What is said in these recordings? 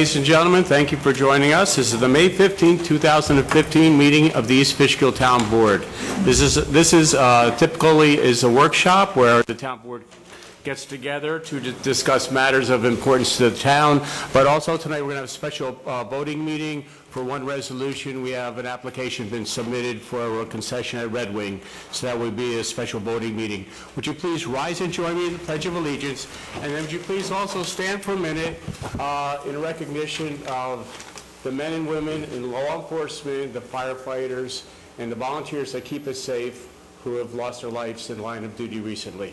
ladies and gentlemen, thank you for joining us. This is the May 15, 2015 meeting of the East Fishkill Town Board. This is, this is uh, typically is a workshop where the town board gets together to di- discuss matters of importance to the town, but also tonight we're going to have a special uh, voting meeting for one resolution. We have an application been submitted for a concession at Red Wing, so that would be a special voting meeting. Would you please rise and join me in the Pledge of Allegiance? And then would you please also stand for a minute uh, in recognition of the men and women in law enforcement, the firefighters, and the volunteers that keep us safe who have lost their lives in line of duty recently.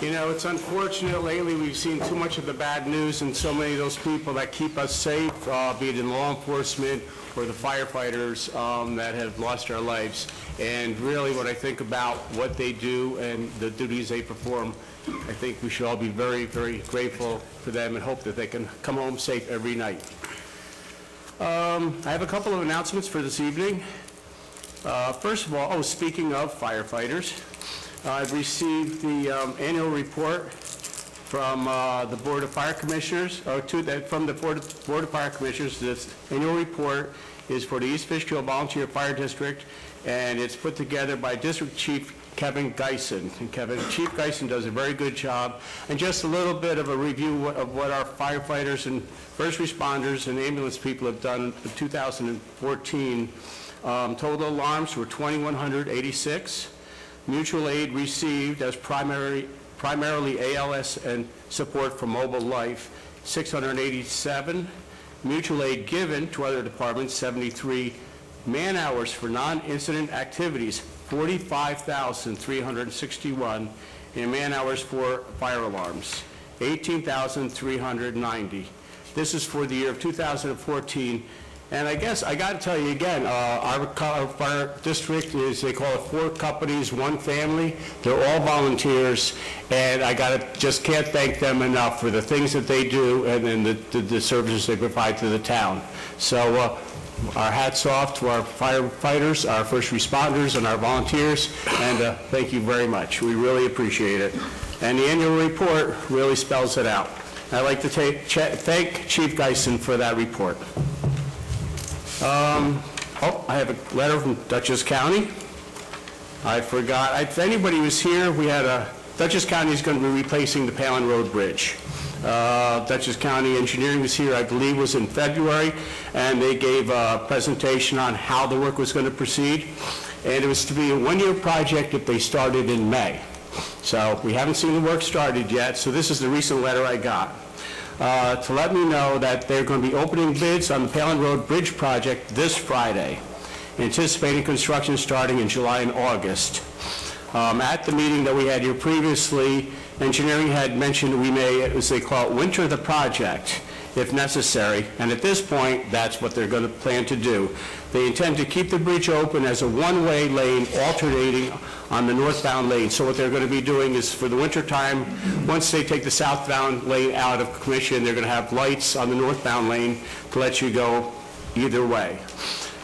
You know, it's unfortunate lately, we've seen too much of the bad news and so many of those people that keep us safe, uh, be it in law enforcement or the firefighters um, that have lost their lives. And really, when I think about what they do and the duties they perform, I think we should all be very, very grateful for them and hope that they can come home safe every night. Um, I have a couple of announcements for this evening. Uh, First of all, oh, speaking of firefighters, I've received the um, annual report from uh, the Board of Fire Commissioners, or to, that from the Board of Board of Fire Commissioners. This annual report is for the East Fishkill Volunteer Fire District, and it's put together by District Chief Kevin Geisen. And Kevin, Chief Geisen does a very good job. And just a little bit of a review of what our firefighters and first responders and ambulance people have done in 2014. Um, Total alarms were 2,186. Mutual aid received as primary, primarily ALS and support for mobile life, 687. Mutual aid given to other departments, 73. Man-hours for non-incident activities, 45,361. And man-hours for fire alarms, 18,390. This is for the year of 2014. And I guess, I got to tell you again, uh, our our fire district is, they call it four companies, one family. They're all volunteers, and I got to, just can't thank them enough for the things that they do and then the, the- the services they provide to the town. So uh, our hats off to our firefighters, our first responders, and our volunteers, and uh, thank you very much. We really appreciate it. And the annual report really spells it out. I'd like to take, thank Chief Geisen for that report. Um, Oh, I have a letter from Dutchess County. I forgot, if anybody was here, we had a, Dutchess County is going to be replacing the Palen Road Bridge. Uh, Dutchess County Engineering was here, I believe, was in February, and they gave a presentation on how the work was going to proceed. And it was to be a one-year project if they started in May. So we haven't seen the work started yet, so this is the recent letter I got uh, to let me know that they're going to be opening bids on the Palen Road Bridge project this Friday, anticipating construction starting in July and August. Um, At the meeting that we had here previously, engineering had mentioned we may, as they call it, winter the project if necessary, and at this point, that's what they're going to plan to do. They intend to keep the bridge open as a one-way lane alternating on the northbound lane. So what they're going to be doing is, for the wintertime, once they take the southbound lane out of commission, they're going to have lights on the northbound lane to let you go either way.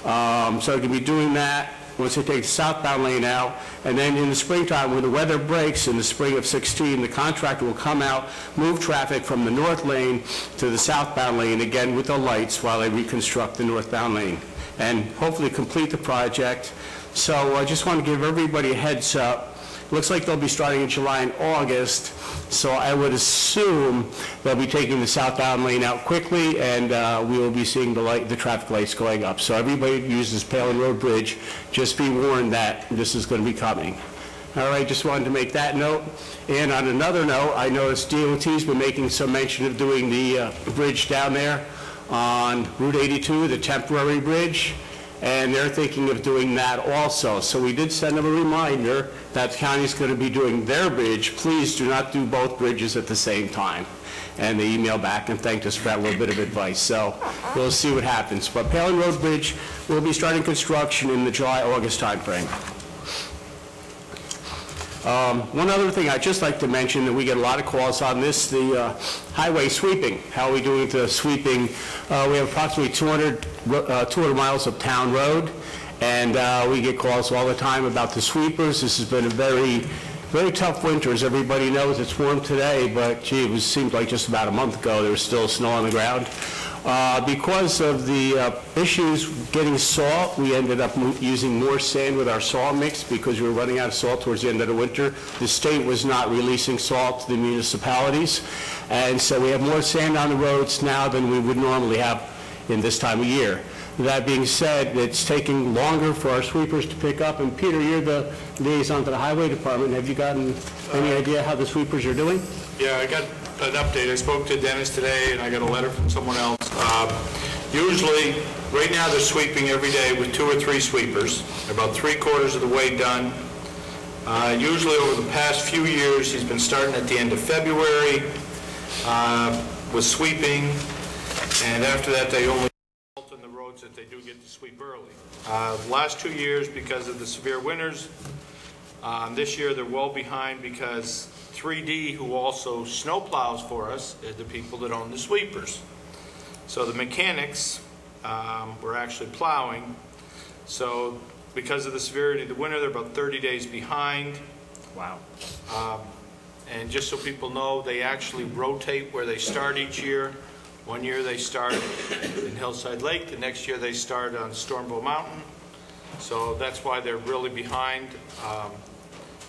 Um, So they're going to be doing that once they take the southbound lane out, and then in the springtime, when the weather breaks in the spring of 16, the contractor will come out, move traffic from the north lane to the southbound lane, again with the lights, while they reconstruct the northbound lane, and hopefully complete the project. So I just want to give everybody a heads up. Looks like they'll be starting in July and August, so I would assume they'll be taking the southbound lane out quickly, and uh, we will be seeing the light, the traffic lights going up. So everybody uses Palen Road Bridge, just be warned that this is going to be coming. All right, just wanted to make that note. And on another note, I noticed DOT's been making some mention of doing the uh, bridge down there on Route 82, the temporary bridge, and they're thinking of doing that also. So we did send them a reminder that the county's going to be doing their bridge. Please do not do both bridges at the same time. and they emailed back and thanked us for that little bit of advice. So we'll see what happens. But Palen Road Bridge will be starting construction in the July-August timeframe. Um, One other thing I'd just like to mention, that we get a lot of calls on this, the uh, highway sweeping. How are we doing with the sweeping? Uh, We have approximately 200 uh, 200 miles of town road, and uh, we get calls all the time about the sweepers. This has been a very, very tough winter, as everybody knows. It's warm today, but gee, it was, seemed like just about a month ago, there was still snow on the ground. Uh, Because of the uh, issues getting salt, we ended up using more sand with our salt mix because we were running out of salt towards the end of the winter. The state was not releasing salt to the municipalities, and so we have more sand on the roads now than we would normally have in this time of year. That being said, it's taking longer for our sweepers to pick up, and Peter, you're the liaison to the highway department. Have you gotten any idea how the sweepers are doing? Yeah, I got an update. I spoke to Dennis today, and I got a letter from someone else. Uh, Usually, right now, they're sweeping every day with two or three sweepers, about three quarters of the way done. Uh, Usually, over the past few years, he's been starting at the end of February uh, with sweeping, and after that, they only in the roads that they do get to sweep early. Uh, Last two years, because of the severe winters, um, This year, they're well behind because 3D, who also snow plows for us, are the people that own the sweepers. So the mechanics um, were actually plowing. So because of the severity of the winter, they're about 30 days behind. Wow. And just so people know, they actually rotate where they start each year. One year they start in Hillside Lake, the next year they start on Stormville Mountain. So that's why they're really behind. Um,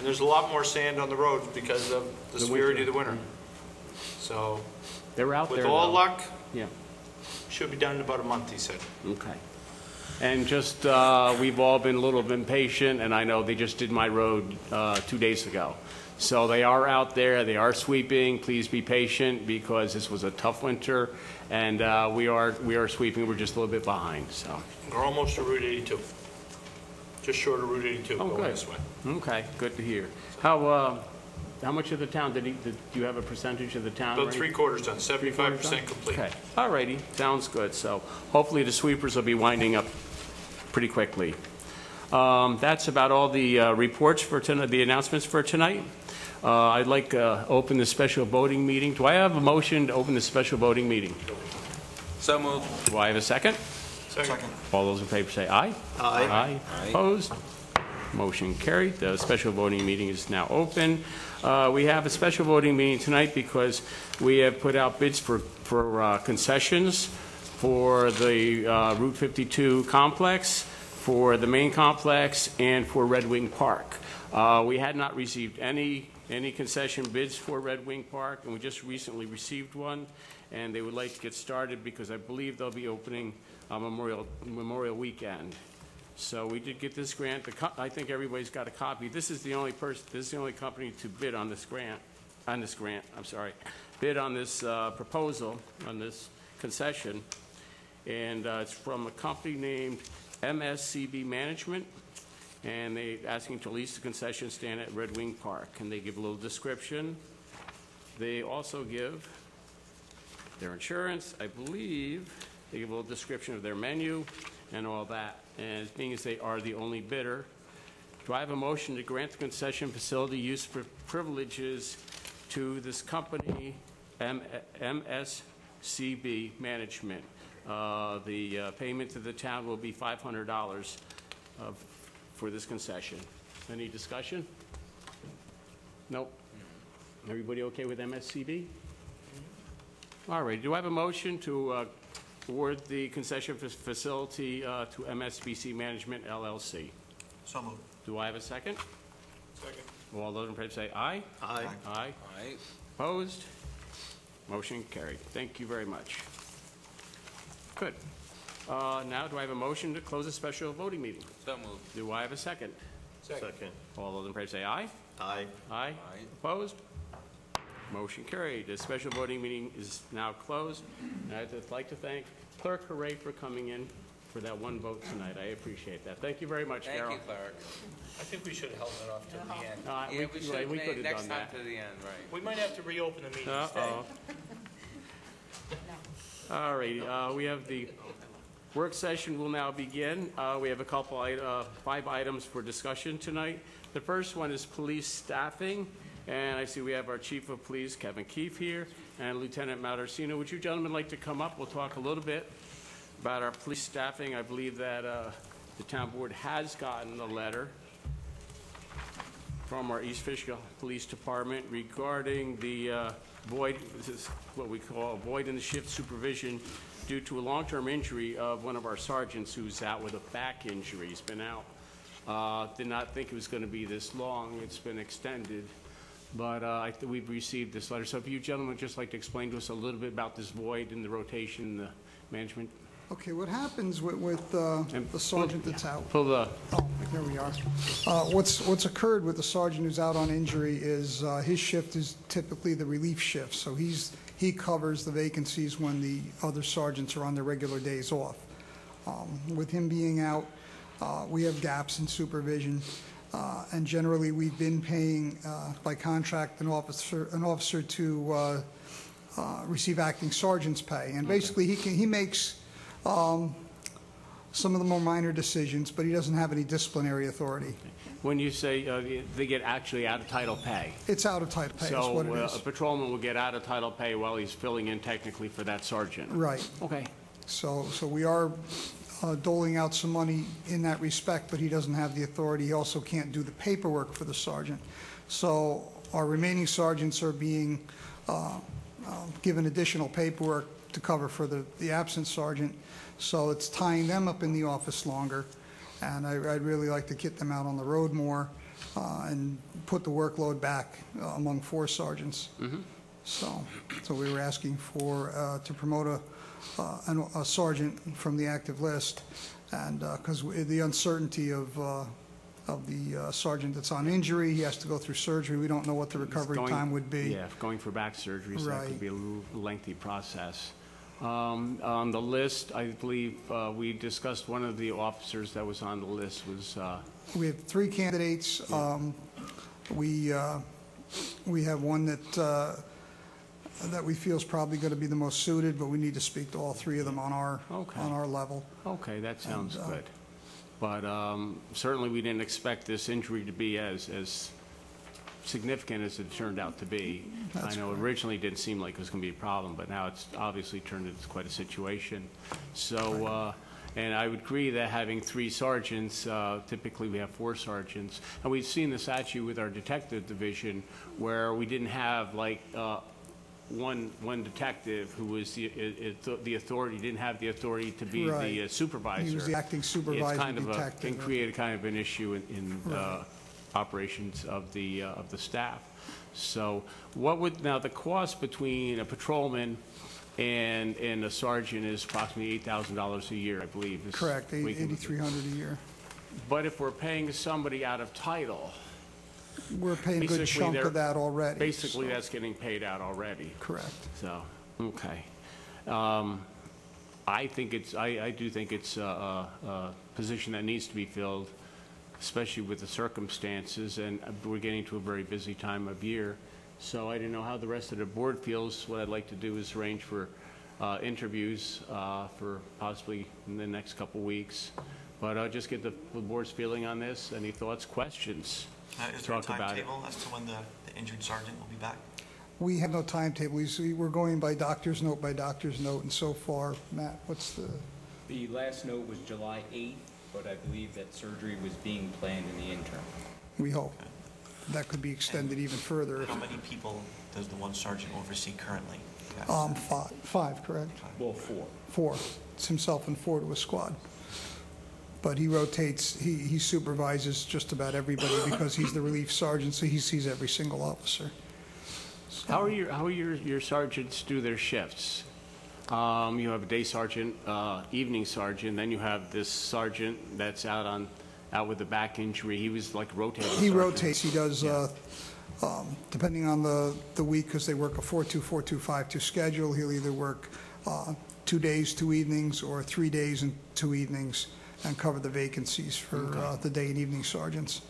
And there's a lot more sand on the roads because of the severity of the winter. So They're out there, with all luck, Yeah. should be done in about a month, he said. Okay. And just, uh, we've all been a little bit impatient, and I know they just did my road uh, two days ago. So they are out there, they are sweeping, please be patient, because this was a tough winter, and uh, we are, we are sweeping, we're just a little bit behind, so. We're almost to Route 82. Just short of Route 82 Oh, going good. this way. Okay, good to hear. How, uh, how much of the town, did he, did do you have a percentage of the town? About already? three quarters done, 75% complete. Okay, all righty, sounds good. So hopefully the sweepers will be winding up pretty quickly. Um, That's about all the uh, reports for tonight, the announcements for tonight. Uh, I'd like to open the special voting meeting. Do I have a motion to open the special voting meeting? So moved. Do I have a second? Second. All those in favor say aye. Aye. Aye. Opposed? Motion carried. The special voting meeting is now open. Uh, We have a special voting meeting tonight because we have put out bids for for uh, concessions for the uh, Route 52 complex, for the main complex, and for Red Wing Park. Uh, We had not received any any concession bids for Red Wing Park, and we just recently received one, and they would like to get started because I believe they'll be opening on Memorial, Memorial Weekend. So we did get this grant, I think everybody's got a copy. This is the only person, this is the only company to bid on this grant, on this grant, I'm sorry, bid on this uh, proposal, on this concession, and uh, it's from a company named MSCB Management, and they asking to lease the concession stand at Red Wing Park, and they give a little description. They also give their insurance, I believe, they give a little description of their menu and all that, and being as they are the only bidder, do I have a motion to grant the concession facility use for privileges to this company, M- MSCB Management? Uh, The uh, payment to the town will be $500 of- for this concession. Any discussion? Nope. Everybody okay with MSCB? All right, do I have a motion to uh, award the concession fa- facility uh, to MSBC Management LLC? So moved. Do I have a second? Second. All those in favor say aye. Aye. Aye. Aye. Opposed? Motion carried. Thank you very much. Good. Uh, Now, do I have a motion to close a special voting meeting? So moved. Do I have a second? Second. All those in favor say aye. Aye. Aye. Aye. Opposed? Motion carried. The special voting meeting is now closed. And I'd just like to thank Clerk Hurray for coming in for that one vote tonight. I appreciate that. Thank you very much, Thank Carol. you, Clark. I think we should have held that off till the end. Uh, Yeah, we we should, we could have have next done time that. to the end, right. We might have to reopen the meeting today. Uh-oh. All righty, uh, we have the work session will now begin. Uh, We have a couple, i- uh, five items for discussion tonight. The first one is police staffing, and I see we have our chief of police, Kevin Keefe, here, and Lieutenant Matarsino. Would you gentlemen like to come up? We'll talk a little bit about our police staffing. I believe that uh, the town board has gotten a letter from our East Fishkill Police Department regarding the uh, void, this is what we call void in the shift supervision due to a long-term injury of one of our sergeants who's out with a back injury. He's been out. Uh, Did not think it was going to be this long. It's been extended. But uh, I th- we've received this letter. So if you gentlemen would just like to explain to us a little bit about this void in the rotation, the management. Okay, what happens with, with uh, and the sergeant that's out? Pull the, Oh, here we are. Uh, What's, what's occurred with the sergeant who's out on injury is uh, his shift is typically the relief shift, so he's, he covers the vacancies when the other sergeants are on their regular days off. Um, With him being out, uh, we have gaps in supervision, uh, and generally, we've been paying uh, by contract an officer, an officer to uh, uh, receive acting sergeant's pay. And basically, he can, he makes um, some of the more minor decisions, but he doesn't have any disciplinary authority. when you say uh, they get actually out of title pay. It's out of title pay, is So what it uh, a is. patrolman will get out of title pay while he's filling in technically for that sergeant. Right. Okay. So, so we are uh, doling out some money in that respect, but he doesn't have the authority. He also can't do the paperwork for the sergeant. So our remaining sergeants are being uh, uh, given additional paperwork to cover for the, the absent sergeant. So it's tying them up in the office longer. And I, I'd really like to get them out on the road more uh, and put the workload back uh, among four sergeants. So, so we were asking for, uh, to promote a, uh, an- a sergeant from the active list, and, because the uncertainty of, uh, of the uh, sergeant that's on injury, he has to go through surgery, we don't know what the recovery Going- time would be. Yeah, going for back surgery, so that Right. could be a lengthy process. Um, On the list, I believe uh, we discussed one of the officers that was on the list was, uh, We have three candidates. Um, We, uh, we have one that, uh, that we feel is probably going to be the most suited, but we need to speak to all three of them on our, Okay. on our level. okay, that sounds uh, good. But um, certainly, we didn't expect this injury to be as, as significant as it turned out to be. I know originally it didn't seem like it was going to be a problem, but now it's obviously turned into quite a situation. So, uh, and I would agree that having three sergeants, uh, typically we have four sergeants, and we've seen this actually with our detective division, where we didn't have like uh, one, one detective who was the, it- it- the authority, didn't have the authority to be Right. the uh, supervisor. He was the acting supervisor It's kind of a- detective. And created kind of an issue in, in uh, operations of the, uh, of the staff. So what would, now, the cost between a patrolman and, and a sergeant is approximately $8,000 a year, I believe. is- Correct, we can- 8,300 a year. But if we're paying somebody out of title, We're paying a good Basically, chunk they're- of that already. basically that's getting paid out already. Correct. So, okay. Um, I think it's, I, I do think it's a, a, a position that needs to be filled, especially with the circumstances, and we're getting to a very busy time of year. So I don't know how the rest of the board feels. What I'd like to do is arrange for uh, interviews uh, for possibly in the next couple weeks. But I'll just get the the board's feeling on this. Any thoughts, questions? Uh, Is there a Talk about it. timetable as to when the the injured sergeant will be back? We have no timetable. We see- We're going by doctor's note by doctor's note, and so far, Matt, what's the, The last note was July 8th, but I believe that surgery was being planned in the interim. we hope. That could be extended even further. How many people does the one sergeant oversee currently? Um, Five, five, correct? Well, four. Four. It's himself and four to a squad. But he rotates, he he supervises just about everybody because he's the relief sergeant, so he sees every single officer. How are your, how are your, your sergeants do their shifts? Um, you have a day sergeant, uh, evening sergeant, then you have this sergeant that's out on, out with a back injury. He was like rotating. He sergeant. rotates, he does, uh, um, depending on the, the week, because they work a 4-2, 4-2, 5-2 schedule, he'll either work uh, two days, two evenings, or three days and two evenings, and cover the vacancies for uh, the day and evening sergeants.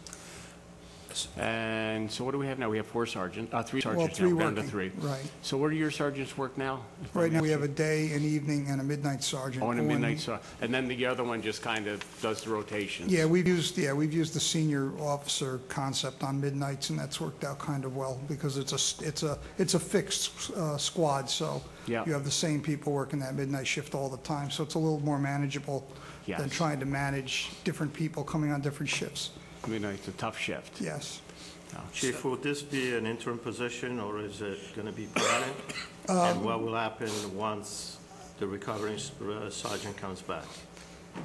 And so what do we have now? We have four sergeants, uh, three sergeants three now, down to working, three. right. So where do your sergeants work now? Right now, we have a day, an evening, and a midnight sergeant. Oh, and a midnight, ser- and then the other one just kind of does the rotations? Yeah, we've used, yeah, we've used the senior officer concept on midnights, and that's worked out kind of well, because it's a, s- it's a, it's a fixed uh, squad, so Yeah. you have the same people working that midnight shift all the time, so it's a little more manageable than Yes. trying to manage different people coming on different shifts. I mean, it's a tough shift. Yes. Chief, will this be an interim position, or is it going to be permanent? Um, And what will happen once the recovering uh, sergeant comes back?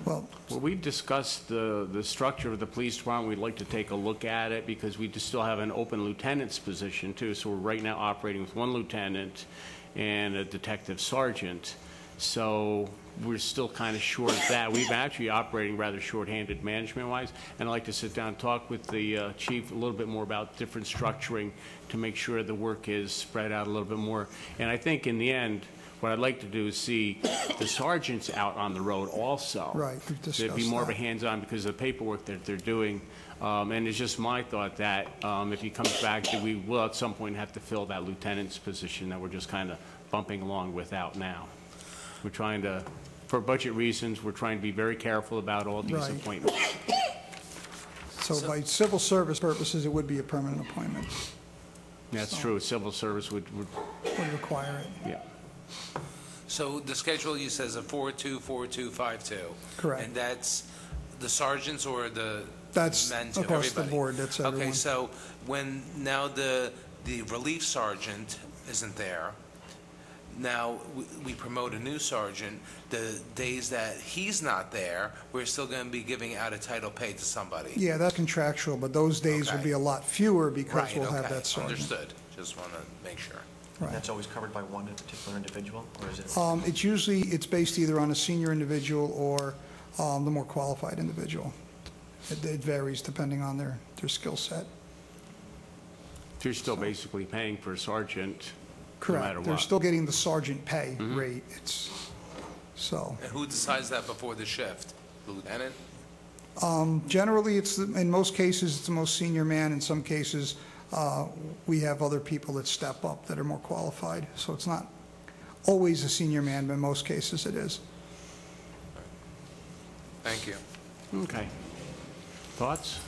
Well, Well, we've discussed the, the structure of the police department. We'd like to take a look at it because we just still have an open lieutenant's position too. So we're right now operating with one lieutenant and a detective sergeant. So we're still kind of short of that. We've actually operating rather shorthanded management-wise. And I'd like to sit down and talk with the uh, chief a little bit more about different structuring to make sure the work is spread out a little bit more. And I think in the end, what I'd like to do is see the sergeants out on the road also. Right, we've To be discussed more of a that. hands-on because of the paperwork that they're doing. Um, And it's just my thought that um, if he comes back, that we will at some point have to fill that lieutenant's position that we're just kind of bumping along without now. We're trying to, for budget reasons, we're trying to be very careful about all these Right. appointments. so by civil service purposes, it would be a permanent appointment, That's true, civil service would, would, would require it. yeah. So the schedule you says a four-two, four-two, five-two? Correct. And that's the sergeants or the That's men too, across the everybody? board, that's Okay, so when, now the, the relief sergeant isn't there, now we- we promote a new sergeant, the days that he's not there, we're still going to be giving out a title pay to somebody? Yeah, that's contractual, but those days will be a lot fewer because Right, we'll have okay, that sergeant. Understood, just want to make sure. Right. That's always covered by one particular individual, or is it? Um, It's usually, it's based either on a senior individual or um, the more qualified individual. It it varies depending on their, their skill set. You're still basically paying for a sergeant, no matter Correct. They're what. still getting the sergeant pay rate. It's, so, And who decides that before the shift? The lieutenant? generally, it's, the- in most cases, it's the most senior man. In some cases, uh, we have other people that step up that are more qualified. So it's not always a senior man, but in most cases it is. Thank you. Okay. Thoughts?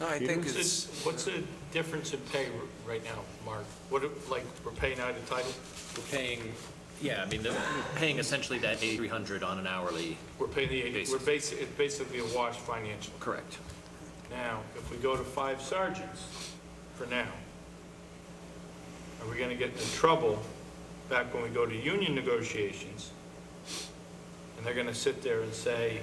No, I think What's it's, What's the difference in pay right now, Mark? What, if- like, we're paying out a title? We're paying, yeah, I mean, the- we're paying essentially that 8,300 on an hourly. We're paying the, Basis. we're basically, it's basically a wash financially. Correct. Now, if we go to five sergeants for now, are we gonna get into trouble back when we go to union negotiations? And they're gonna sit there and say,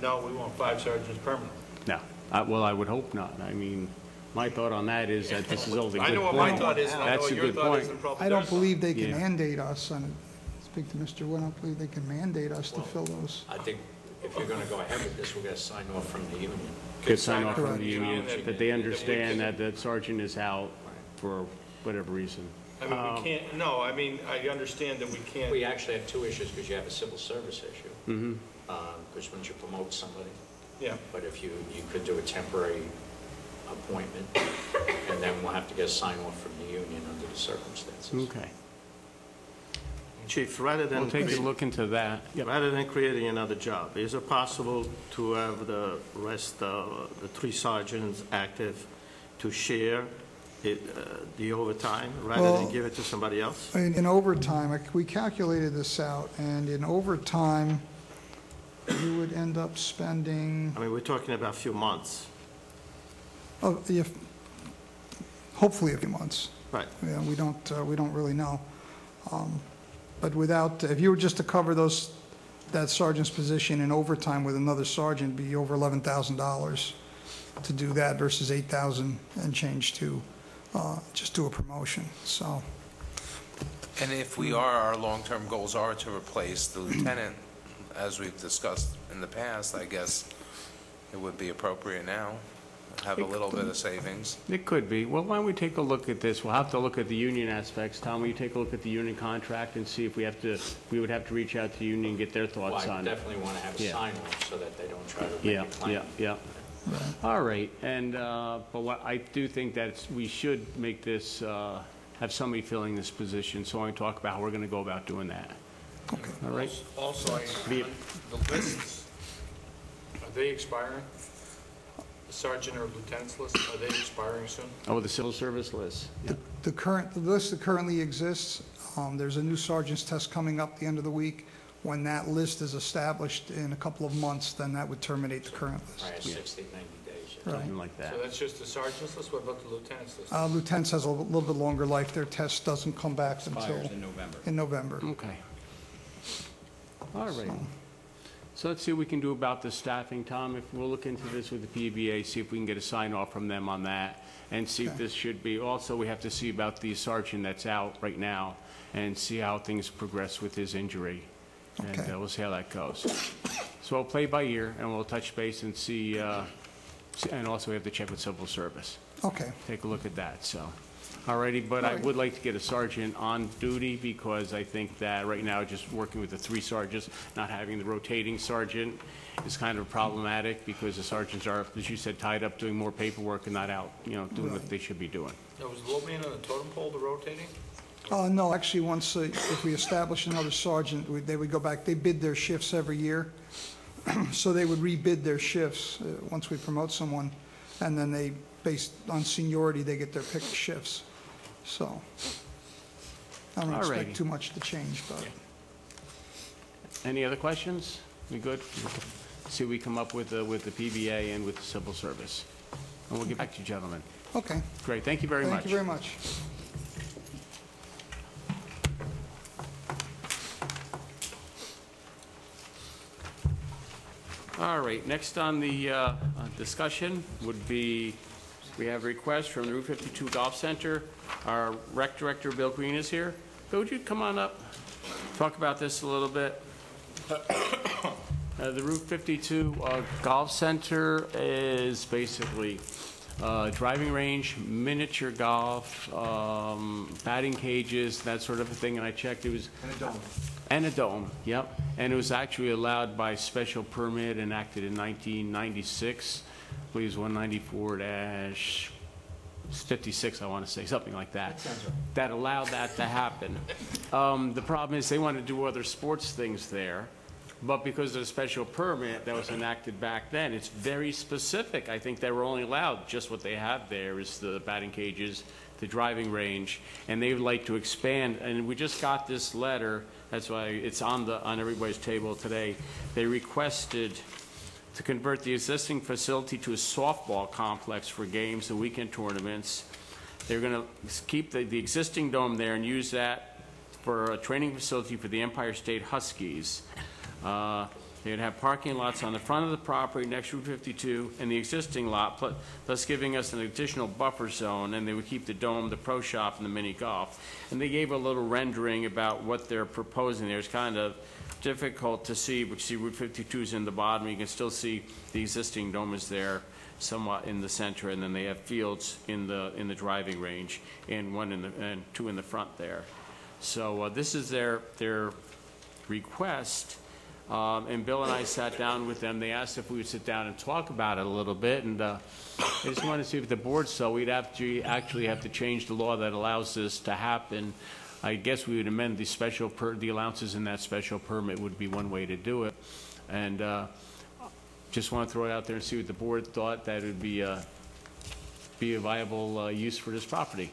no, we want five sergeants permanent. No. Uh, Well, I would hope not. I mean, my thought on that is that this is always a good I point. know what my thought is, and I know That's what a your good thought is, point. and probably I don't theirs. believe they can Yeah. mandate us, and speak to Mr. Wood, I don't believe they can mandate us to fill those. I think if you're gonna go ahead with this, we're gonna sign off from the union. Good sign off from the union, That- that they understand that the sergeant is out for whatever reason. I mean, we um, can't, no, I mean, I understand that we can't, We actually have two issues, because you have a civil service issue. Mm-hmm. Um, because once you promote somebody, yeah. but if you, you could do a temporary appointment, and then we'll have to get a sign off from the union under the circumstances. Okay. Chief, rather than... We'll take a look into that. Yep. Rather than creating another job, is it possible to have the rest, uh, the three sergeants active to share it, uh, the overtime, rather than give it to somebody else? In in overtime, I- we calculated this out, and in overtime, you would end up spending, I mean, we're talking about a few months. Oh, if, hopefully a few months. Right. Yeah, we don't, uh, we don't really know. Um, But without, if you were just to cover those, that sergeant's position in overtime with another sergeant, it'd be over $11,000 to do that versus 8,000 and change to uh, just do a promotion, so. and if we are, our long-term goals are to replace the lieutenant, as we've discussed in the past, I guess it would be appropriate now, have a little bit of savings. It could be. Well, why don't we take a look at this? We'll have to look at the union aspects. Tom, will you take a look at the union contract and see if we have to, we would have to reach out to the union and get their Well, thoughts I on it? definitely want to have a Yeah. sign off, so that they don't try to Yeah, make a claim. yeah, yeah. All right, and, uh, but what, I do think that we should make this, uh, have somebody filling this position, so I want to talk about how we're going to go about doing that. Okay. All right? Also, Be- the lists, are they expiring? The sergeant or lieutenant's list, are they expiring soon? Oh, the civil service list. The- The current, the list that currently exists, um, there's a new sergeant's test coming up the end of the week. When that list is established in a couple of months, then that would terminate the current list. Right, list. 60, 90 days. yeah. Something like that. So that's just the sergeant's list, what about the lieutenant's list? Uh, Lieutenants has a little bit longer life. Their test doesn't come back until Expires in November. in November. Okay. All right. So let's see what we can do about the staffing, Tom. If we'll look into this with the PBA, see if we can get a sign off from them on that, and see if this should be, also, we have to see about the sergeant that's out right now, and see how things progress with his injury. And Okay. uh, we'll see how that goes. So we'll play by ear, and we'll touch base and see, uh, see- and also we have to check with civil service Okay, take a look at that, so. Alrighty, but I would like to get a sergeant on duty because I think that right now, just working with the three sergeants, not having the rotating sergeant is kind of problematic because the sergeants are, as you said, tied up doing more paperwork and not out, you know, doing what they should be doing. Now, was the low man on the totem pole, the rotating? Uh, no, actually, once, uh, if we establish another sergeant, we- they would go back, they bid their shifts every year. So they would rebid their shifts, uh, once we promote someone, and then they, based on seniority, they get their picked shifts. So, I don't Alrighty. expect too much to change, but, Any other questions? We good? See, what we come up with, uh, with the PBA and with the civil service. And we'll get back to you, gentlemen. okay. Great, thank you very much. Thank you very much. All right, next on the uh, uh, discussion would be, we have a request from the Route 52 Golf Center. Our rec director, Bill Green, is here. Bill, would you come on up, talk about this a little bit? Uh, The Route 52 uh, Golf Center is basically uh, driving range, miniature golf, um, batting cages, that sort of a thing, and I checked, it was... And a dome. And a dome, yep. And it was actually allowed by special permit enacted in 1996, I believe it was 194 dash 56, I want to say, something like that. That allowed that to happen. Um, The problem is, they want to do other sports things there, but because of the special permit that was enacted back then, it's very specific. I think they were only allowed, just what they have there is the batting cages, the driving range, and they would like to expand, and we just got this letter, that's why it's on the, on everybody's table today. They requested to convert the existing facility to a softball complex for games and weekend tournaments. They're going to keep the, the existing dome there and use that for a training facility for the Empire State Huskies. Uh, They'd have parking lots on the front of the property next to Route 52 and the existing lot, thus giving us an additional buffer zone, and they would keep the dome, the pro shop, and the mini golf. And they gave a little rendering about what they're proposing there. It's kind of difficult to see, but you see Route 52 is in the bottom, you can still see the existing dome is there somewhat in the center, and then they have fields in the, in the driving range, and one in the, and two in the front there. So uh, this is their, their request, um, and Bill and I sat down with them. They asked if we would sit down and talk about it a little bit, and uh, I just wanted to see if the board so we'd have to actually have to change the law that allows this to happen. I guess we would amend the special, per the allowances in that special permit would be one way to do it. And uh, just want to throw it out there and see what the board thought, that would be, uh, be a viable uh, use for this property.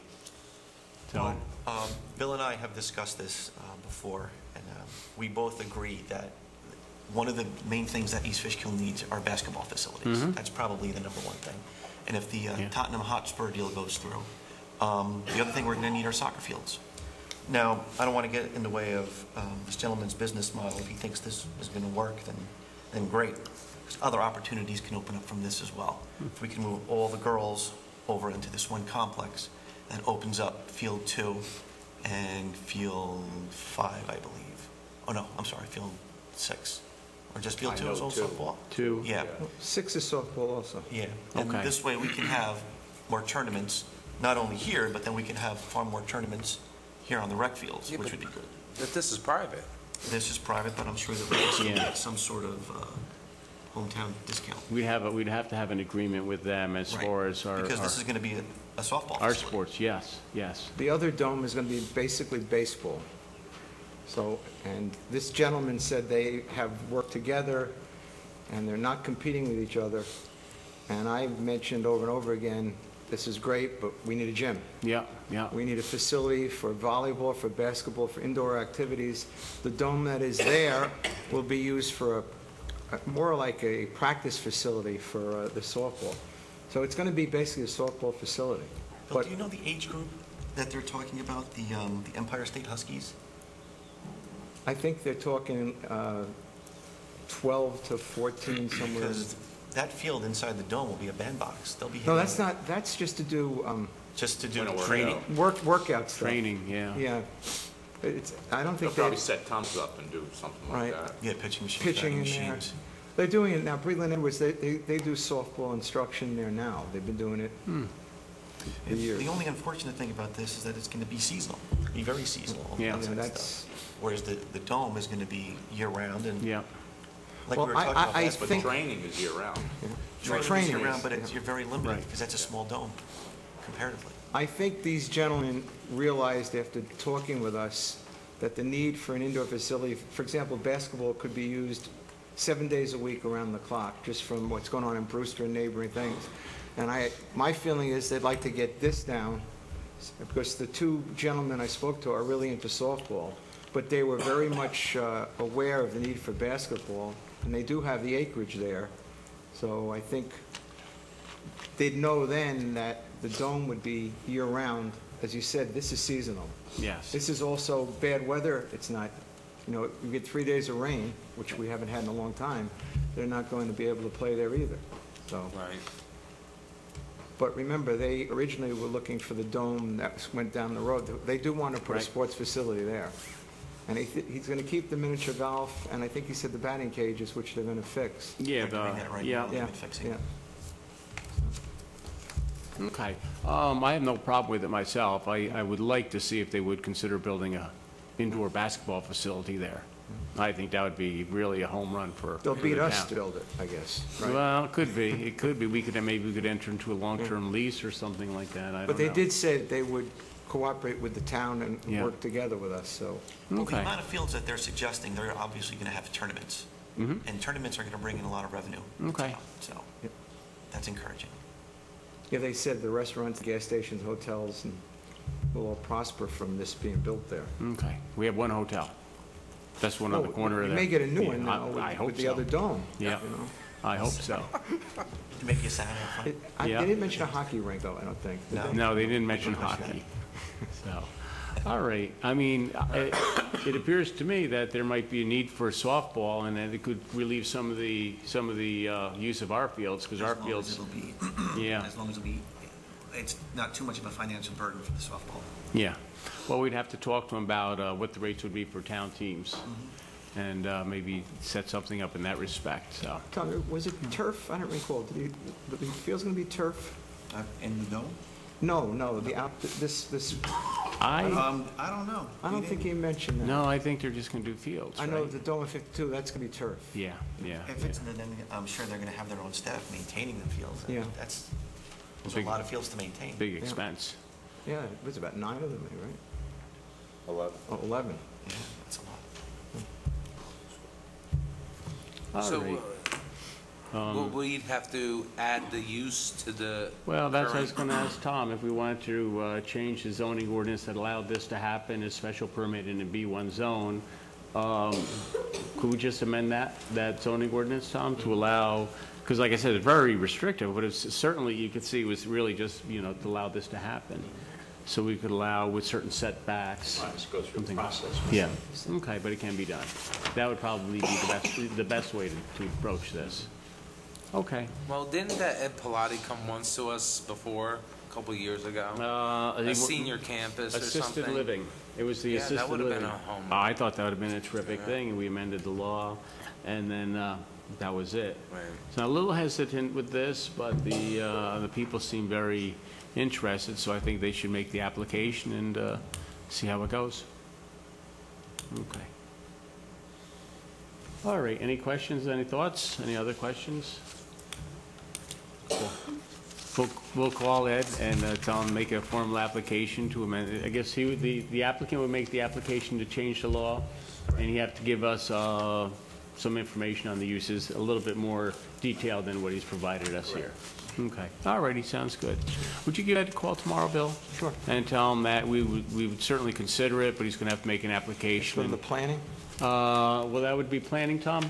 So, um, Bill and I have discussed this uh, before, and um, we both agree that one of the main things that East Fishkill needs are basketball facilities. That's probably the number one thing. And if the uh, Yeah. Tottenham Hotspur deal goes through, um, the other thing we're going to need are soccer fields. Now, I don't want to get in the way of um, this gentleman's business model. If he thinks this is going to work, then, then great. 'Cause Other opportunities can open up from this as well. If we can move all the girls over into this one complex, that opens up Field Two and Field Five, I believe. Oh, no, I'm sorry, Field Six. Or just Field I Two know is all two. softball? two. Yeah, Six is softball also. yeah. And Okay. this way, we can have more tournaments, not only here, but then we can have far more tournaments here on the rec fields, Yeah, which but- would be good. That this is private. This is private, but I'm sure that we can still Yeah. get some sort of uh, hometown discount. We'd have, a- we'd have to have an agreement with them as Right. far as our, Because this is going to be a a softball our facility. sports, yes, yes. The other dome is going to be basically baseball. So, and this gentleman said they have worked together, and they're not competing with each other. And I've mentioned over and over again, this is great, but we need a gym. Yeah, yeah. We need a facility for volleyball, for basketball, for indoor activities. The dome that is there will be used for a, a- more like a practice facility for uh, the softball. So it's going to be basically a softball facility. Bill, But do you know the age group that they're talking about, the um, the Empire State Huskies? I think they're talking uh, 12 to 14 somewhere. Because that field inside the dome will be a bandbox. They'll be No, hitting that's not, that's just to do um, Just to do Wanna work training. work, workout stuff. Training, yeah. Yeah. It's, I don't think They'll think probably they, set Tom's up and do something like Right. that. Yeah, pitching machines, pitching batting in there. machines. They're doing it now. Breland Edwards, they, they they do softball instruction there now. They've been doing it for years. The only unfortunate thing about this is that it's going to be seasonal, be very seasonal. Yeah. outside Yeah, stuff. that's- Whereas the, the dome is going to be year-round and Yeah. like we Well, were I- talking I- about I but think- Training is year-round. Training is Training year-round, is, but it's, you're very limited Right. because that's a small dome comparatively. I think these gentlemen realized after talking with us that the need for an indoor facility, for example, basketball could be used seven days a week around the clock, just from what's going on in Brewster and neighboring things. And I, my feeling is they'd like to get this down, because the two gentlemen I spoke to are really into softball, but they were very much uh, aware of the need for basketball, and they do have the acreage there. So I think they'd know then that the dome would be year-round. As you said, this is seasonal. Yes. This is also bad weather. It's not, you know, you get three days of rain, which we haven't had in a long time. They're not going to be able to play there either. So, Right. but remember, they originally were looking for the dome that went down the road. They do want to put a Right. sports facility there. And he, he's going to keep the miniature golf, and I think he said the batting cages, which they're going to fix. Yeah, They're doing the, that right yeah. They've Yeah, been fixing yeah. it. Okay. Um, I have no problem with it myself. I, I would like to see if they would consider building a indoor basketball facility there. I think that would be really a home run for. They'll for beat the us town. to build it, I guess, right? Well, it could be, it could be. We could, maybe we could enter into a long-term mm. lease or something like that. I don't know. But they did say that they would cooperate with the town and Yeah. work together with us, so. Well, the Okay. amount of fields that they're suggesting, they're obviously going to have tournaments. Mm-hmm. And tournaments are going to bring in a lot of revenue. Okay. So, Yep. that's encouraging. Yeah, they said the restaurants, gas stations, hotels, and will all prosper from this being built there. Okay. We have one hotel. That's one on the Oh, corner of We there. may get a new Yeah, one now I- I with- hope with the so. other dome. Yeah. you know. I hope so. To make you sound fun. It- I- They Yeah. didn't mention a hockey rink, though, I don't think. did No. they? No, they didn't mention hockey. So, all right. I mean, it, it appears to me that there might be a need for softball and that it could relieve some of the, some of the, uh, use of our fields, because our As long as fields, it'll be, yeah, as long as it'll be, it's not too much of a financial burden for the softball. Yeah. Well, we'd have to talk to them about, uh, what the rates would be for town teams and, uh, maybe set something up in that respect, so. Tom, was it turf? I don't recall. Did he, the the field's going to be turf? Uh, In the dome? No, no, the out, this, this, I, Um, I don't know. I don't think he mentioned that. no, I think they're just gonna do fields, I know right? the Dome of 52, that's going to be turf. Yeah, yeah. If it's, then I'm sure they're going to have their own staff maintaining the fields. Yeah. That's, there's a Big- lot of fields to maintain. Big expense. Yeah, it was about nine of them, right? Eleven. Oh, 11. Yeah, that's a lot. All So, right. uh, will we'd have to add the use to the Well, that's what I was current- going to ask Tom, if we wanted to uh, change the zoning ordinance that allowed this to happen, a special permit in a B1 zone, um, could we just amend that, that zoning ordinance, Tom, to allow, because like I said, it's very restrictive, but it's certainly, you could see, was really just, you know, to allow this to happen. So we could allow with certain setbacks. Just go through the something- process. Yeah, okay, but it can be done. That would probably be the best, the best way to to approach this. Okay. Well, didn't that Ed Pilati come once to us before, a couple of years ago? Uh, I A think- senior campus or something? Assisted living. It was the Yeah, that assisted would've living. been a home Oh. I thought that would have been a terrific thing, we amended the law, and then uh, that was it. Right. So I'm a little hesitant with this, but the, uh, the people seem very interested, so I think they should make the application and uh, see how it goes. Okay. All right, any questions, any thoughts, any other questions? We'll, we'll call Ed and uh, tell him to make a formal application to amend, it. I guess he, would- the the applicant would make the application to change the law, and he'd have to give us uh, some information on the uses, a little bit more detailed than what he's provided us here. Okay, all righty, sounds good. Would you give Ed a call tomorrow, Bill? Sure. And tell him that we would, we would certainly consider it, but he's gonna have to make an application. To the planning? Uh, well, that would be planning, Tom?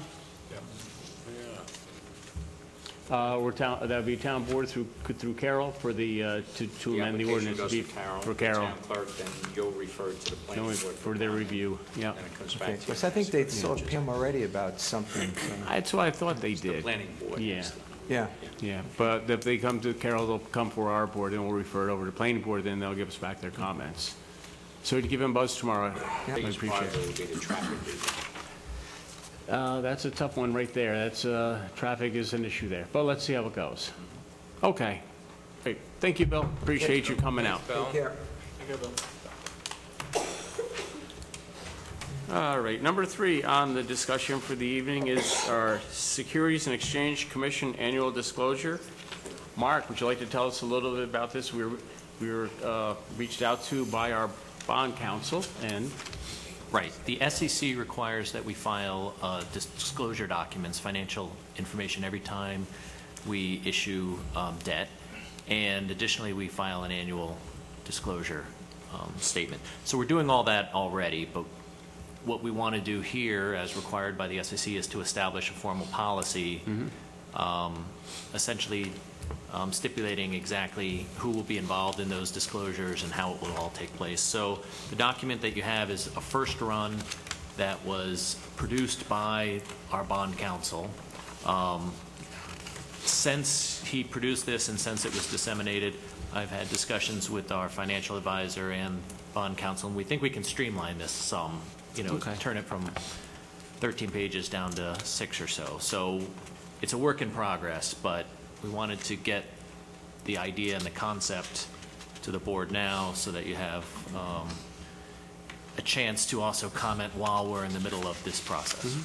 Uh, or town, that would be town board through, through Carol for the, uh, to, to amend the ordinance. to be- application goes to Carol. For the Carol, town clerk, then you'll refer to the planning board. for their review, yeah. And it comes Okay, back to you. because I think they saw him already about something, so, That's what I thought they The did. planning board. Yeah, yeah. yeah, but if they come to Carol, they'll come for our board, and we'll refer it over to planning board, then they'll give us back their comments. So to give him buzz tomorrow, I Biggest appreciate it. it would be the traffic issue. Uh, that's a tough one right there. That's, uh, traffic is an issue there, but let's see how it goes. Okay. Great. Thank you, Bill. Appreciate you coming out. Take care. All right, number three on the discussion for the evening is our Securities and Exchange Commission annual disclosure. Mark, would you like to tell us a little bit about this? We were, we were uh, reached out to by our bond counsel, and Right. The SEC requires that we file uh, disclosure documents, financial information, every time we issue um, debt. And additionally, we file an annual disclosure um, statement. So we're doing all that already, but what we want to do here, as required by the SEC, is to establish a formal policy, um, essentially um, stipulating exactly who will be involved in those disclosures and how it will all take place. So the document that you have is a first run that was produced by our bond counsel. Um, Since he produced this and since it was disseminated, I've had discussions with our financial advisor and bond counsel, and we think we can streamline this some, you know, Okay. turn it from 13 pages down to six or so. So it's a work in progress, but we wanted to get the idea and the concept to the board now so that you have um, a chance to also comment while we're in the middle of this process.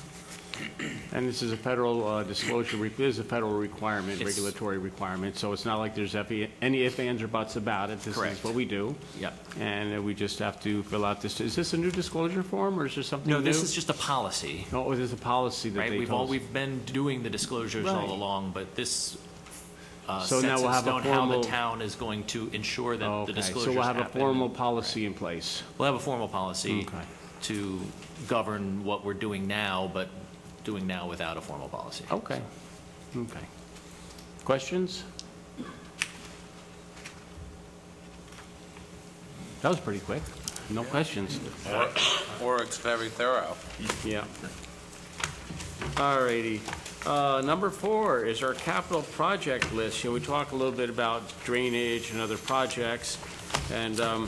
And this is a federal uh, disclosure, re- this is a federal requirement, It's- regulatory requirement, so it's not like there's any ifs, ands, or buts about it. This is what we do. Yep. And uh, we just have to fill out this, is this a new disclosure form, or is there something new? No, this is just a policy, it is a policy that right? they We've told all, us. we've been doing the disclosures Right. all along, but this uh, So now in we'll have a stone how formal- the town is going to ensure that the Okay, disclosures so we'll have a formal policy in place. We'll have a formal policy Okay. to govern what we're doing now, but doing now without a formal policy. Okay, okay. Questions? That was pretty quick. No questions. Or it's very thorough. Yeah. All righty. Uh, Number four is our capital project list. You know, we talk a little bit about drainage and other projects, and um,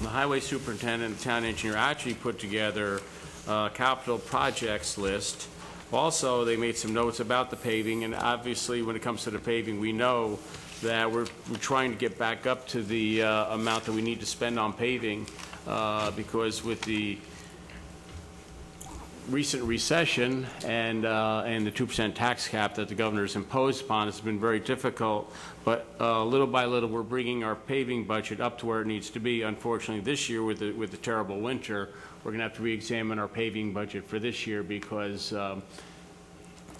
the highway superintendent and town engineer actually put together a capital projects list. Also, they made some notes about the paving, and obviously, when it comes to the paving, we know that we're we're trying to get back up to the uh, amount that we need to spend on paving, uh, because with the recent recession and, uh, and the 2% tax cap that the governor has imposed upon us has been very difficult, but uh, little by little, we're bringing our paving budget up to where it needs to be. Unfortunately, this year with the, with the terrible winter, we're going to have to re-examine our paving budget for this year because um,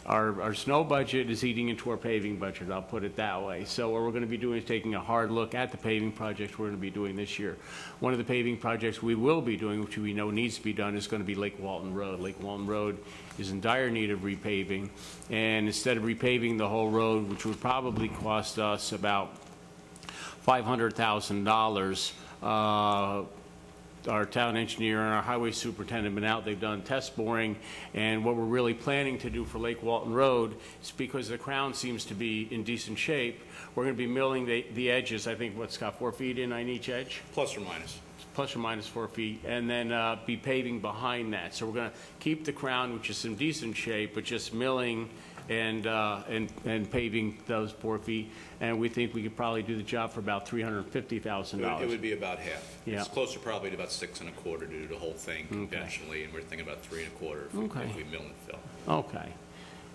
our, our snow budget is eating into our paving budget, I'll put it that way. So what we're going to be doing is taking a hard look at the paving projects we're going to be doing this year. One of the paving projects we will be doing, which we know needs to be done, is going to be Lake Walton Road. Lake Walton Road is in dire need of repaving, and instead of repaving the whole road, which would probably cost us about $500,000, uh, our town engineer and our highway superintendent have been out, they've done test boring, and what we're really planning to do for Lake Walton Road is because the crown seems to be in decent shape, we're going to be milling the, the edges, I think, what's got four feet in on each edge? Plus or minus. plus or minus four feet, and then uh, be paving behind that. So we're going to keep the crown, which is in decent shape, but just milling and, uh, and and paving those four feet, and we think we could probably do the job for about $350,000. It would be about half. Yeah. It's closer probably to about six and a quarter to do the whole thing conventionally, and we're thinking about three and a quarter if we- Okay. if we mill and fill. Okay.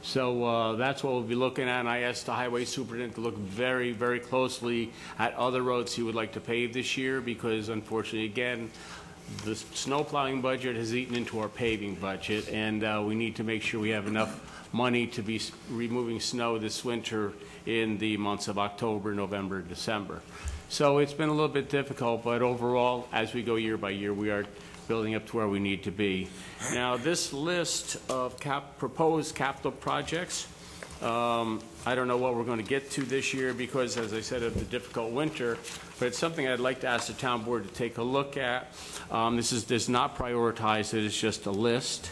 So uh, that's what we'll be looking at, and I asked the highway superintendent to look very, very closely at other roads he would like to pave this year, because unfortunately, again, the snow plowing budget has eaten into our paving budget, and uh, we need to make sure we have enough money to be removing snow this winter in the months of October, November, December. So it's been a little bit difficult, but overall, as we go year by year, we are building up to where we need to be. Now, this list of cap, proposed capital projects, um, I don't know what we're going to get to this year because, as I said, of the difficult winter, but it's something I'd like to ask the town board to take a look at. Um, This is, is not prioritized, it is just a list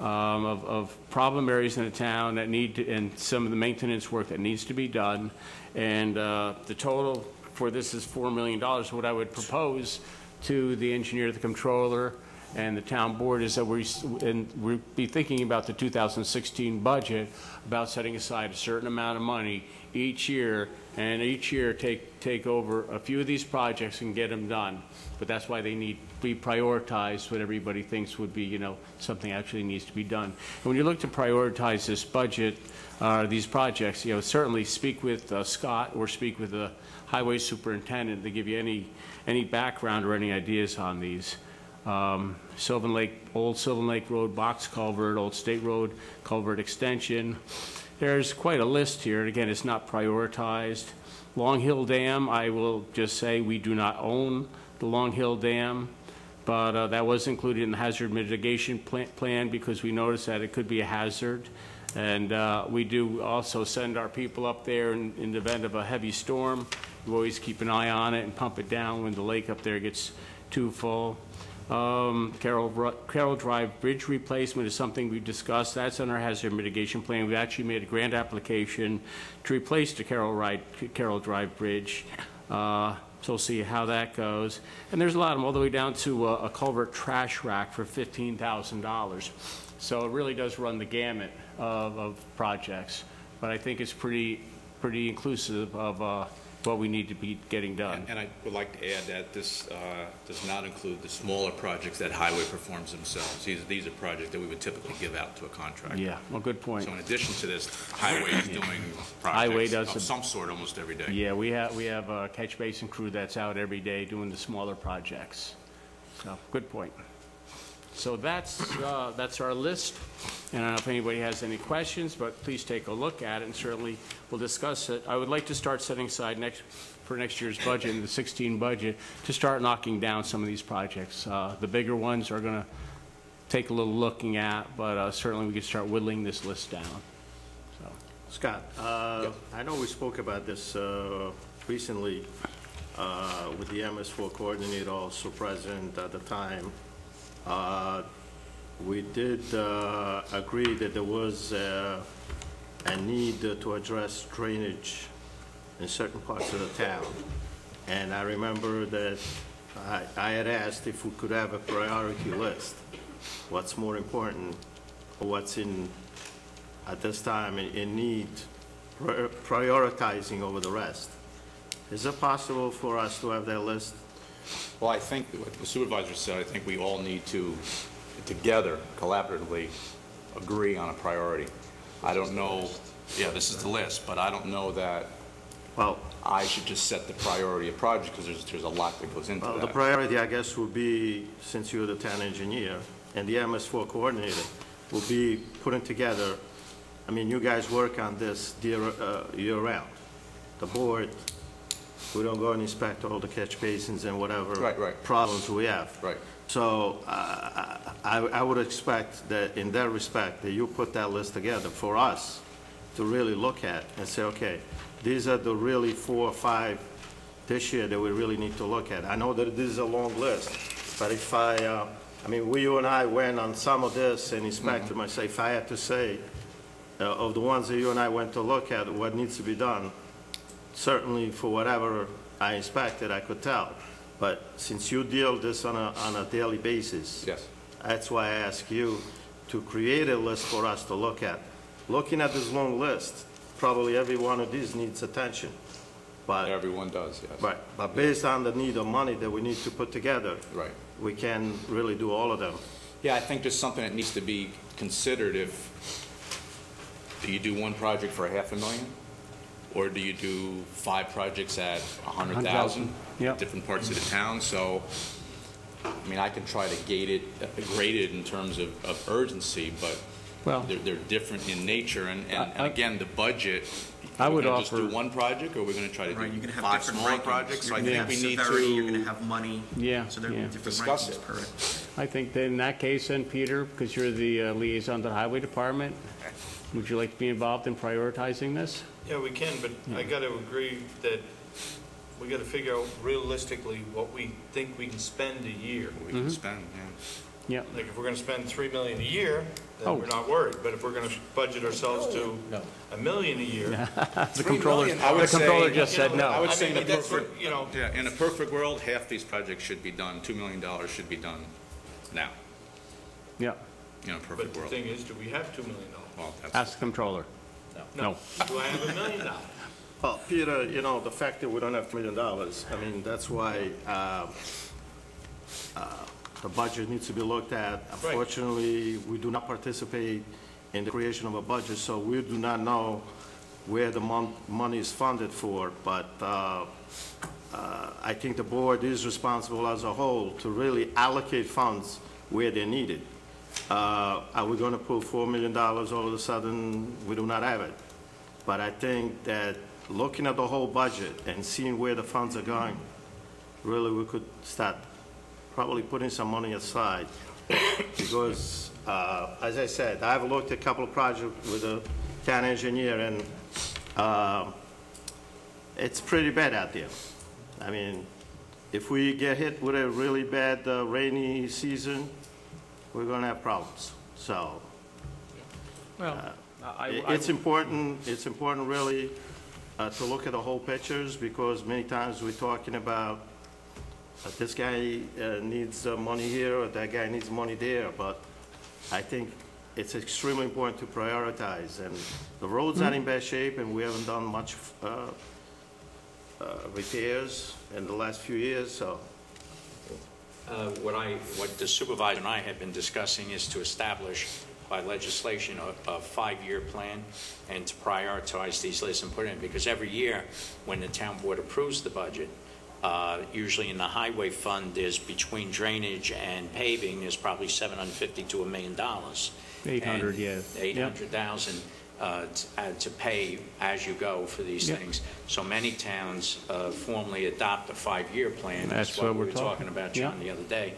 um, of, of problem areas in the town that need, to and some of the maintenance work that needs to be done. And uh, the total for this is $4 million. What I would propose to the engineer, the controller, and the town board is that we, and we'll be thinking about the 2016 budget, about setting aside a certain amount of money each year, and each year take, take over a few of these projects and get them done. But that's why they need to be prioritized, what everybody thinks would be, you know, something actually needs to be done. And when you look to prioritize this budget, uh, these projects, you know, certainly speak with uh, Scott or speak with the highway superintendent to give you any, any background or any ideas on these. Um, Sylvan Lake, Old Sylvan Lake Road Box Culvert, Old State Road Culvert Extension. There's quite a list here, and again, it's not prioritized. Long Hill Dam, I will just say, we do not own the Long Hill Dam, but uh, that was included in the hazard mitigation pla- plan because we noticed that it could be a hazard. And uh, we do also send our people up there in, in the event of a heavy storm. We always keep an eye on it and pump it down when the lake up there gets too full. Um, Carroll, Carroll Drive Bridge replacement is something we've discussed. That's on our hazard mitigation plan. We've actually made a grant application to replace the Carroll Ride, Carroll Drive Bridge. Uh, So we'll see how that goes. And there's a lot of them, all the way down to a a culvert trash rack for $15,000. So it really does run the gamut of, of projects. But I think it's pretty, pretty inclusive of uh, what we need to be getting done. And and I would like to add that this uh, does not include the smaller projects that Highway performs themselves. These, these are projects that we would typically give out to a contractor. Yeah, well, good point. So in addition to this, Highway is doing Highway projects does of a- some sort almost every day. Yeah, we have, we have a catch basin crew that's out every day doing the smaller projects. So, good point. So that's, uh, that's our list. And I don't know if anybody has any questions, but please take a look at it and certainly we'll discuss it. I would like to start setting aside next, for next year's budget, the 16 budget, to start knocking down some of these projects. Uh, The bigger ones are going to take a little looking at, but uh, certainly we could start whittling this list down. So, Scott, uh, I know we spoke about this uh, recently uh, with the MS4 coordinator, also present at the time. Uh, We did uh, agree that there was uh, a need to address drainage in certain parts of the town. And I remember that I I had asked if we could have a priority list. What's more important, or what's in at this time in, in need, prior- prioritizing over the rest. Is it possible for us to have that list? Well, I think, what the supervisor said, I think we all need to, together, collaboratively, agree on a priority. I don't know, yeah, this is the list, but I don't know that Well, I should just set the priority of project, because there's, there's a lot that goes into well, the that. priority, I guess, would be, since you're the town engineer, and the MS4 coordinator, will be putting together, I mean, you guys work on this year, uh, year-round. The board, we don't go and inspect all the catch basins and whatever. Right, right. Problems we have. Right. So uh, I I would expect that in that respect, that you put that list together for us to really look at and say, okay, these are the really four or five this year that we really need to look at. I know that this is a long list, but if I, uh, I mean, we, you and I went on some of this and inspected. I say, if I had to say, uh, of the ones that you and I went to look at, what needs to be done, certainly for whatever I inspected, I could tell. But since you deal this on a, on a daily basis. Yes. That's why I ask you to create a list for us to look at. looking at this long list, probably every one of these needs attention. But, Everyone does, yes. right, but based on the need of money that we need to put together, Right. we can really do all of them. Yeah, I think there's something that needs to be considered if, do you do one project for a half a million? Or do you do five projects at a hundred thousand? Yep. Different parts of the town, so, I mean, I can try to gate it, uh, grade it in terms of, of urgency, but Well- they're, they're different in nature, and, and I- and I- again, the budget. I would We're gonna just offer- do one project, or we're gonna try to Right, you're do gonna have five different smaller rankings. projects? So I You're gonna think we need severity, You're to gonna have money. Yeah, So there are yeah. different Discuss rankings it. per it. I think that in that case, then, Peter, because you're the uh, liaison to the highway department, would you like to be involved in prioritizing this? Yeah, we can, but I got to agree that we got to figure out realistically what we think we can spend a year. We can mm-hmm. spend, yeah. Yeah, Like, if we're going to spend 3 million a year, Oh. then we're not worried. But if we're going to budget ourselves to a million a year. the controller, I would the controller say- just you know, said no. I would I say mean, in a that's what, perfect, you know, yeah, in a perfect world, half these projects should be done, $2 million should be done now, Yeah, in a but perfect the world. thing is, do we have $2 million? Well, that's- ask the controller. No. Do I have a million dollars? Well, Peter, you know, the fact that we don't have a million dollars, I mean, that's why uh, uh, the budget needs to be looked at. Unfortunately, we do not participate in the creation of a budget, so we do not know where the mon- money is funded for, but uh, uh, I think the board is responsible as a whole to really allocate funds where they're needed. Uh, Are we going to put $4 million all of a sudden? We do not have it. But I think that looking at the whole budget and seeing where the funds are going, really, we could start probably putting some money aside. Because, uh, as I said, I've looked at a couple of projects with the town engineer, and uh, it's pretty bad out there. I mean, if we get hit with a really bad uh, rainy season, we're going to have problems. So Well, I, it- I, It's important, it's important really uh, to look at the whole pictures because many times we're talking about uh, this guy uh, needs uh, money here or that guy needs money there, but I think it's extremely important to prioritize. And the roads are in bad shape and we haven't done much uh, uh, repairs in the last few years, so Uh, What I, what the supervisor and I have been discussing is to establish by legislation a, a five-year plan and to prioritize these lists and put in, because every year, when the town board approves the budget, uh, usually in the highway fund, there's between drainage and paving, there's probably 750 to a million dollars. 800, And yeah. Yep. 800,000 uh, t- uh, to pay as you go for these Yep. things. So many towns uh, formally adopt a five-year plan. That's what we we're talking- about, yeah. John, the other day.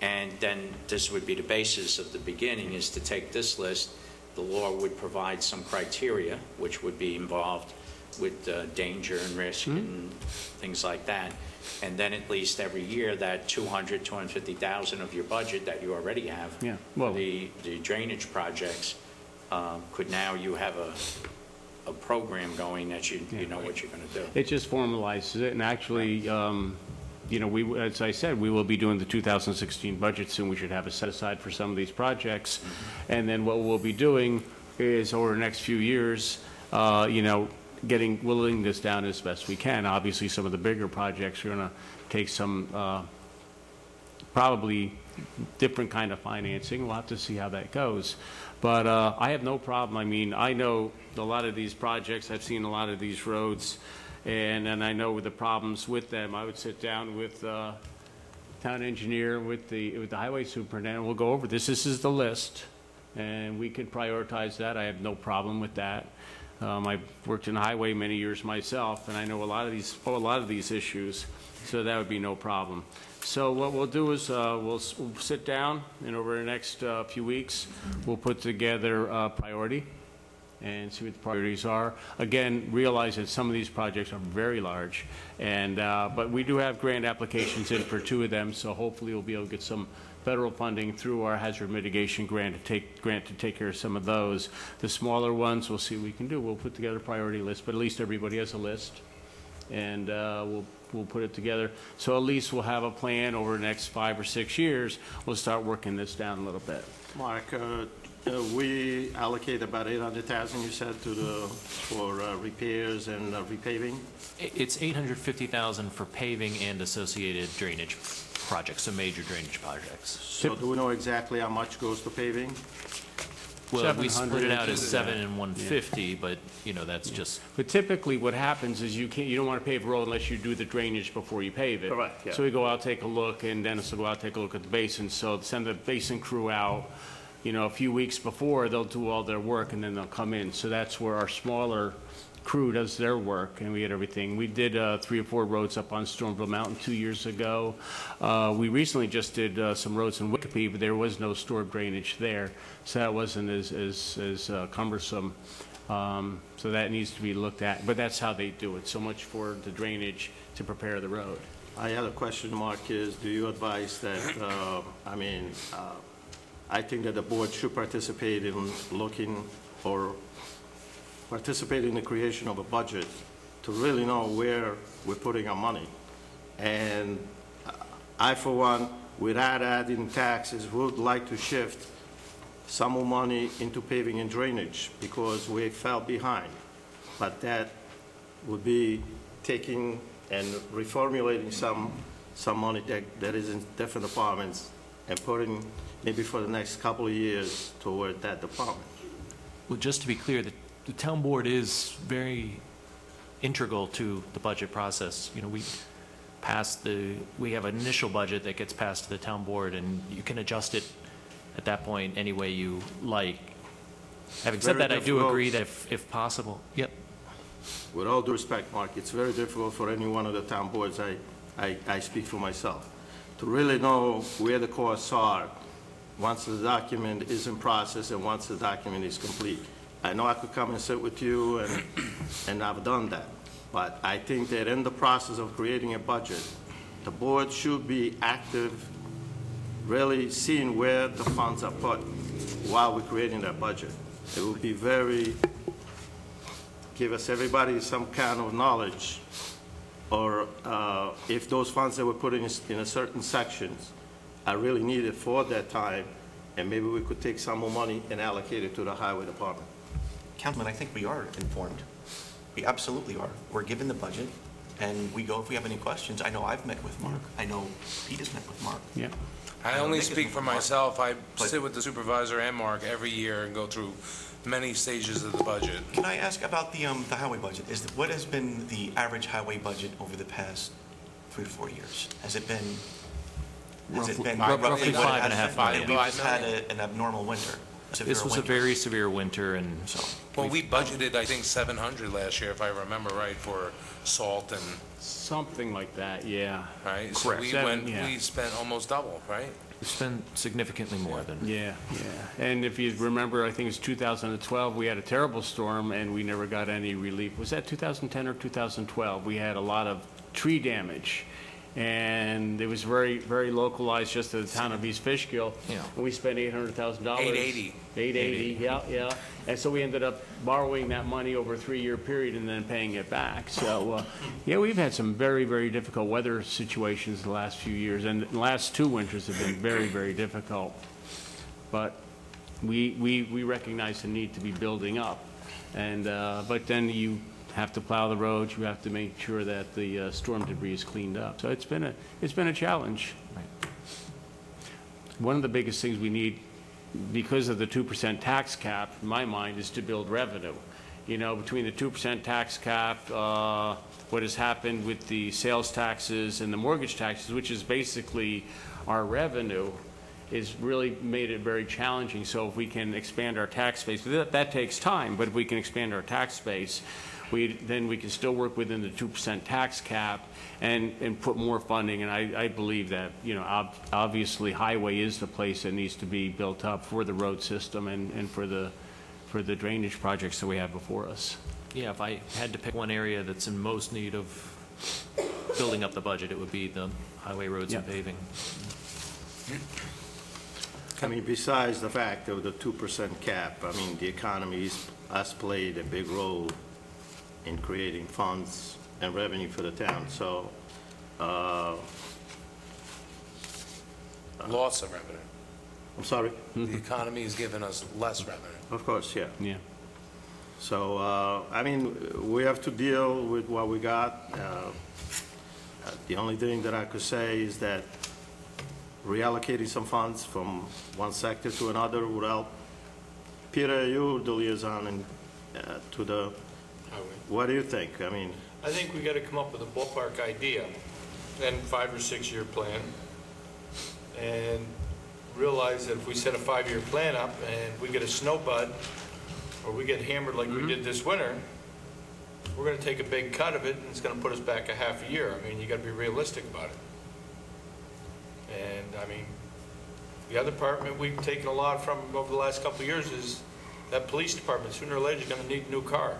And then this would be the basis of the beginning, is to take this list, the law would provide some criteria, which would be involved with uh, danger and risk Hmm. and things like that. And then at least every year, that 200, 250,000 of your budget that you already have. Yeah, well- The the drainage projects, um, could now you have a, a program going that you, you know what you're going to do. It just formalizes it, and actually, um, you know, we, as I said, we will be doing the 2016 budget soon. We should have a set aside for some of these projects. And then what we'll be doing is, over the next few years, uh, you know, getting, whittling this down as best we can. Obviously, some of the bigger projects are going to take some, uh, probably different kind of financing. We'll have to see how that goes. But uh, I have no problem. I mean, I know a lot of these projects, I've seen a lot of these roads, and, and I know the problems with them. I would sit down with uh, town engineer, with the, with the highway superintendent, we'll go over this. This is the list, and we can prioritize that. I have no problem with that. Um, I've worked in highway many years myself, and I know a lot of these, oh, a lot of these issues, so that would be no problem. So what we'll do is, uh, we'll, s- we'll sit down, and over the next uh, few weeks, we'll put together a priority and see what the priorities are. Again, realize that some of these projects are very large, and, uh, but we do have grant applications in for two of them, so hopefully we'll be able to get some federal funding through our hazard mitigation grant to take, grant to take care of some of those. The smaller ones, we'll see what we can do. We'll put together a priority list, but at least everybody has a list, and uh, we'll, we'll put it together. So at least we'll have a plan over the next five or six years. We'll start working this down a little bit. Mark, uh, uh, we allocate about 800,000, you said, to the, for uh, repairs and uh, repaving? It's 850,000 for paving and associated drainage projects, so major drainage projects. So do we know exactly how much goes to paving? Well, we split it 700 out as is- 7 and 150, but, you know, that's just, But typically, what happens is you can't, you don't want to pave a road unless you do the drainage before you pave it. Correct, yeah. So we go out, take a look, and Dennis will go out, take a look at the basin. So send the basin crew out, you know, a few weeks before, they'll do all their work, and then they'll come in. So that's where our smaller crew does their work, and we get everything. We did uh, three or four roads up on Stormville Mountain two years ago. Uh, We recently just did uh, some roads in Wiccopee, but there was no storm drainage there, so that wasn't as as as uh, cumbersome. Um, So that needs to be looked at, but that's how they do it. So much for the drainage to prepare the road. I had a question mark is, do you advise that, uh, I mean, uh, I think that the board should participate in looking or participate in the creation of a budget to really know where we're putting our money. And I, for one, without adding taxes, would like to shift some more money into paving and drainage because we fell behind. But that would be taking and reformulating some, some money that, that is in different departments and putting maybe for the next couple of years toward that department. well, just to be clear, the the town board is very integral to the budget process. You know, we pass the, we have an initial budget that gets passed to the town board, and you can adjust it at that point any way you like. Having said Very that, I do difficult. agree that if, if possible, yep, With all due respect, Mark, it's very difficult for any one of the town boards, I, I, I speak for myself, to really know where the costs are once the document is in process and once the document is complete. I know I could come and sit with you, and, and I've done that, but I think that in the process of creating a budget, the board should be active, really seeing where the funds are put while we're creating that budget. It would be very give us, everybody, some kind of knowledge, or uh, if those funds that were put in, in a certain sections are really needed for that time, and maybe we could take some more money and allocate it to the highway department. Councilman, I think we are informed. We absolutely are. We're given the budget, and we go if we have any questions. I know I've met with Mark. I know Pete has met with Mark. Yeah. I don't only speak for Mark, myself. I but- sit with the supervisor and Mark every year and go through many stages of the budget. Can I ask about the, um, the highway budget? Is, what has been the average highway budget over the past three to four years? Has it been, has it been Roughly roughly what five it and a has half been? million. And we've just had a- an abnormal winter. Severe this was a winter. very severe winter, and So, Well, we budgeted, I think, 700 last year, if I remember right, for salt and, Something like that, yeah. right? So Correct. we Seven, went, yeah. we spent almost double, right? we spent significantly more than. Yeah, yeah. And if you remember, I think it was 2012, we had a terrible storm and we never got any relief. Was that 2010 or 2012? We had a lot of tree damage. And it was very, very localized just to the town of East Fishkill. Yeah. And we spent $800,000. 880. 880, yeah, yeah. And so we ended up borrowing that money over a three-year period and then paying it back. So, uh, yeah, we've had some very, very difficult weather situations the last few years, and the last two winters have been very, very difficult. But we, we, we recognize the need to be building up. And, uh, but then you have to plow the roads, you have to make sure that the uh, storm debris is cleaned up. So it's been a, it's been a challenge. One of the biggest things we need, because of the 2% tax cap, in my mind, is to build revenue. You know, between the 2% tax cap, uh, what has happened with the sales taxes and the mortgage taxes, which is basically our revenue, is really made it very challenging. So if we can expand our tax base, that, that takes time, but if we can expand our tax base, we, then we can still work within the 2% tax cap and, and put more funding. And I, I believe that, you know, ob- obviously Highway is the place that needs to be built up for the road system and, and for the, for the drainage projects that we have before us. Yeah, if I had to pick one area that's in most need of building up the budget, it would be the highway roads and paving. I mean, besides the fact of the 2% cap, I mean, the economy is- has played a big role in creating funds and revenue for the town, so, uh, Loss of revenue. I'm sorry? The economy has given us less revenue. Of course, yeah. Yeah. So, uh, I mean, we have to deal with what we got. Uh, The only thing that I could say is that reallocating some funds from one sector to another would help. Peter, you're the liaison and, uh, to the, what do you think? I mean, I think we got to come up with a ballpark idea, and five or six-year plan, and realize that if we set a five-year plan up and we get a snow bud, or we get hammered like we mm-hmm. did this winter, we're going to take a big cut of it, and it's going to put us back a half a year. I mean, you got to be realistic about it. And, I mean, the other department we've taken a lot from over the last couple of years is that police department, sooner or later, is going to need a new car.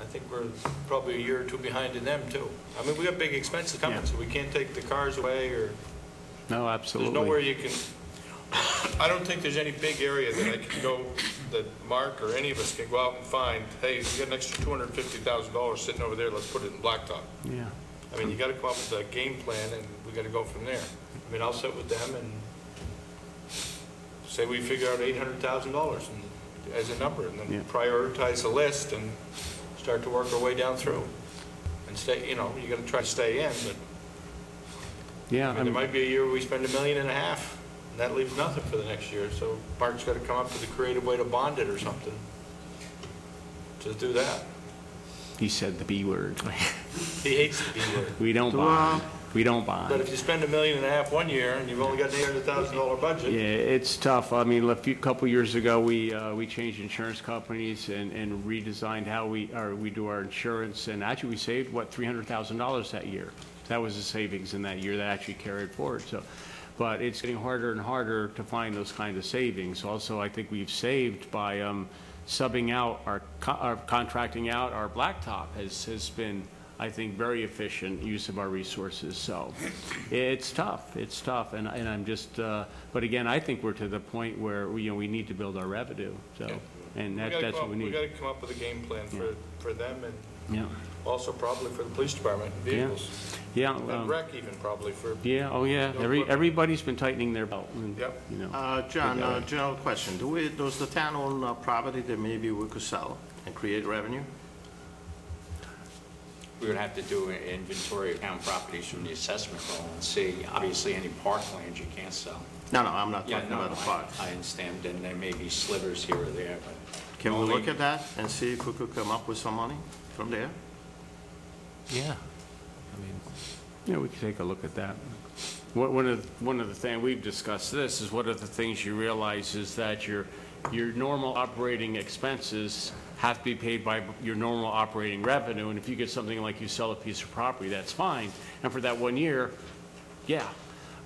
I think we're probably a year or two behind in them, too. I mean, we got big expenses coming, Yeah. so we can't take the cars away, or, No, absolutely. there's absolutely. nowhere you can, I don't think there's any big area that I can go, that Mark or any of us can go out and find, hey, we got an extra two hundred and fifty thousand dollars sitting over there, let's put it in blacktop. Yeah. I mean, you gotta come up with a game plan, and we gotta go from there. I mean, I'll sit with them and say we figure out eight hundred thousand dollars as a number, and Yeah. then prioritize the list and start to work our way down through. And stay, you know, you gotta try to stay in, but, Yeah, I mean, there I'm- might be a year where we spend a million and a half, and that leaves nothing for the next year, so Mark's gotta come up with a creative way to bond it or something. To do that. he said the B word. He hates the B word. We don't bond. We don't bond. But if you spend a million and a half one year, and you've only got an eight hundred thousand dollar budget, Yeah, it's tough. I mean, a few, couple years ago, we, uh, we changed insurance companies and, and redesigned how we, or we do our insurance, and actually, we saved, what, three hundred thousand dollars that year. That was the savings in that year that actually carried forward, so. But it's getting harder and harder to find those kind of savings. Also, I think we've saved by, um, subbing out our, co- our contracting out our blacktop has, has been, I think, very efficient use of our resources, so it's tough, it's tough, and, and I'm just, uh, but again, I think we're to the point where, we, you know, we need to build our revenue, so, and we that, gotta that's come what up, we need. we need. gotta come up with a game plan for, for them, and Yeah, also probably for the police department and Yeah. vehicles. yeah, And um, rec even probably for, yeah, oh, yeah, No every, equipment. everybody's been tightening their belt, and, Yep. you know. Uh, John, We uh, general question. Do we, does the town own uh, property that maybe we could sell and create revenue? We would have to do an inventory of town properties from the assessment roll and see, obviously, any parkland you can't sell. No, no, I'm not Yeah, talking no, about the park. I understand, and there may be slivers here or there, but. Can we only- look at that and see if we could come up with some money from there? Yeah. I mean, Yeah, we could take a look at that. One one of, one of the things, we've discussed this, is one of the things you realize is that your, your normal operating expenses have to be paid by your normal operating revenue, and if you get something like you sell a piece of property, that's fine. And for that one year, yeah.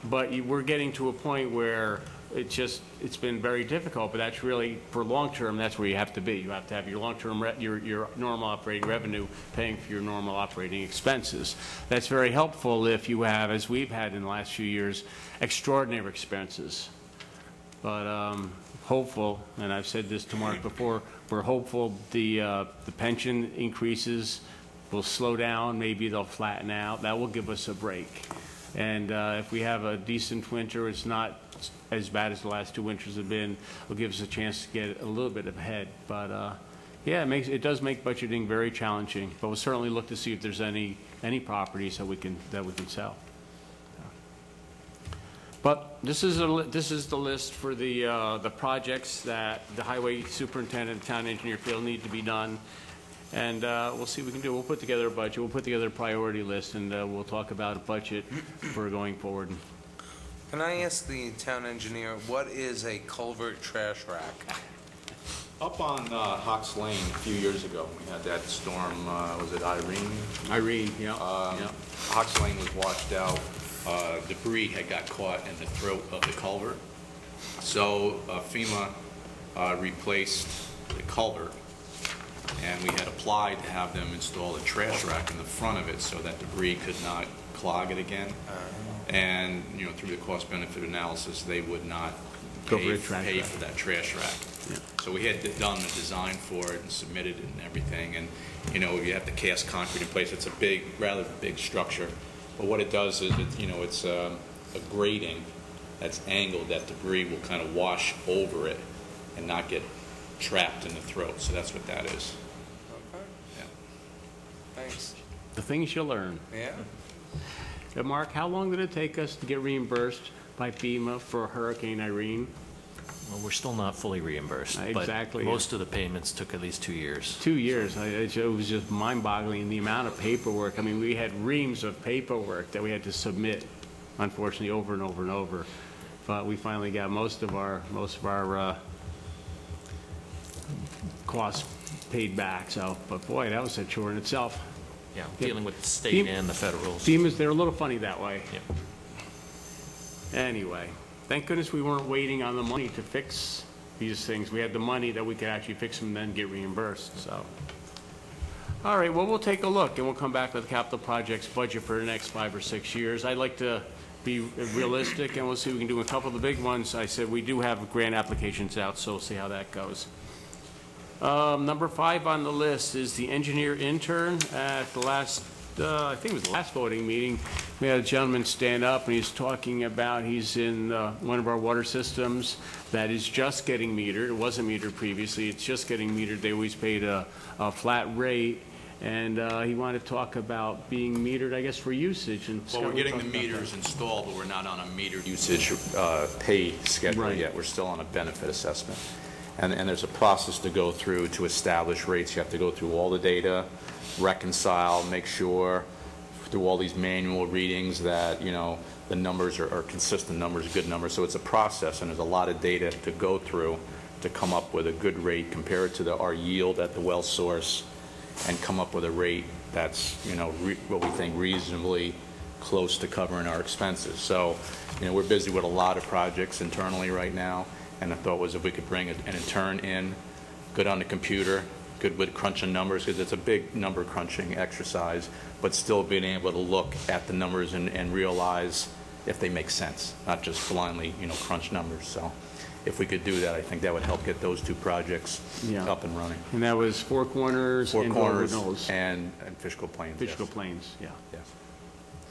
But you, we're getting to a point where it's just, it's been very difficult, but that's really, for long-term, that's where you have to be. You have to have your long-term, your, your normal operating revenue paying for your normal operating expenses. That's very helpful if you have, as we've had in the last few years, extraordinary expenses. But um, hopeful, and I've said this to Mark before, we're hopeful the, uh, the pension increases will slow down, maybe they'll flatten out. That will give us a break. And uh, if we have a decent winter, it's not as bad as the last two winters have been, it'll give us a chance to get a little bit ahead. But uh, yeah, it makes, it does make budgeting very challenging, but we'll certainly look to see if there's any, any properties that we can, that we can sell. But this is a, this is the list for the, uh, the projects that the highway superintendent, and town engineer feel need to be done. And, uh, we'll see what we can do. We'll put together a budget, we'll put together a priority list, and, uh, we'll talk about a budget for going forward. Can I ask the town engineer, what is a culvert trash rack? Up on uh, Hawks Lane a few years ago, we had that storm, uh, was it Irene? Irene, yeah, Um, yeah. Hawks Lane was washed out. Uh, Debris had got caught in the throat of the culvert. So uh, FEMA uh, replaced the culvert, and we had applied to have them install a trash rack in the front of it so that debris could not clog it again. And, you know, through the cost-benefit analysis, they would not Go for pay a trash pay rack. for that trash rack. So we had done the design for it and submitted it and everything, and, you know, you have to cast concrete in place. It's a big, rather big structure. But what it does is, it, you know, it's um, a grating that's angled, that debris will kind of wash over it and not get trapped in the throat. So that's what that is. Okay, Yeah. thanks. The things you learn. Yeah? Mark, how long did it take us to get reimbursed by FEMA for Hurricane Irene? Well, we're still not fully reimbursed. Uh, but exactly. Most of the payments took at least two years. Two years. I- It it was just mind-boggling, the amount of paperwork. I mean, we had reams of paperwork that we had to submit, unfortunately, over and over and over. But we finally got most of our, most of our uh, costs paid back, so, but boy, that was a chore in itself. Yeah, dealing with the state and the federals. FEMA's, they're a little funny that way. Yeah. Anyway, thank goodness we weren't waiting on the money to fix these things. We had the money that we could actually fix them and then get reimbursed, so. All right, well, we'll take a look, and we'll come back with the capital projects budget for the next five or six years. I'd like to be realistic, and we'll see if we can do a couple of the big ones. I said we do have grant applications out, so we'll see how that goes. Um, Number five on the list is the engineer intern. At the last, uh, I think it was the last voting meeting, we had a gentleman stand up, and he's talking about, he's in uh, one of our water systems that is just getting metered. It wasn't metered previously, it's just getting metered. They always paid a, a flat rate, and uh, he wanted to talk about being metered, I guess, for usage. and Well, Scott, we're getting the about that. meters installed, but we're not on a metered usage uh, pay schedule Right. yet. We're still on a benefit assessment. And, and there's a process to go through to establish rates. You have to go through all the data, reconcile, make sure, through all these manual readings that, you know, the numbers are, are consistent numbers, good numbers. So it's a process, and there's a lot of data to go through to come up with a good rate, compare it to the, our yield at the well source, and come up with a rate that's, you know, what we think reasonably close to covering our expenses. So, you know, we're busy with a lot of projects internally right now, and the thought was if we could bring an intern in, good on the computer, good with crunching numbers, because it's a big number crunching exercise, but still being able to look at the numbers and, and realize if they make sense, not just blindly, you know, crunch numbers. So if we could do that, I think that would help get those two projects Yeah. up and running. And that was Four Corners Four and Corners Knolls. and, and Fishkill Plains. yes. Fishkill Plains, yeah. Yes.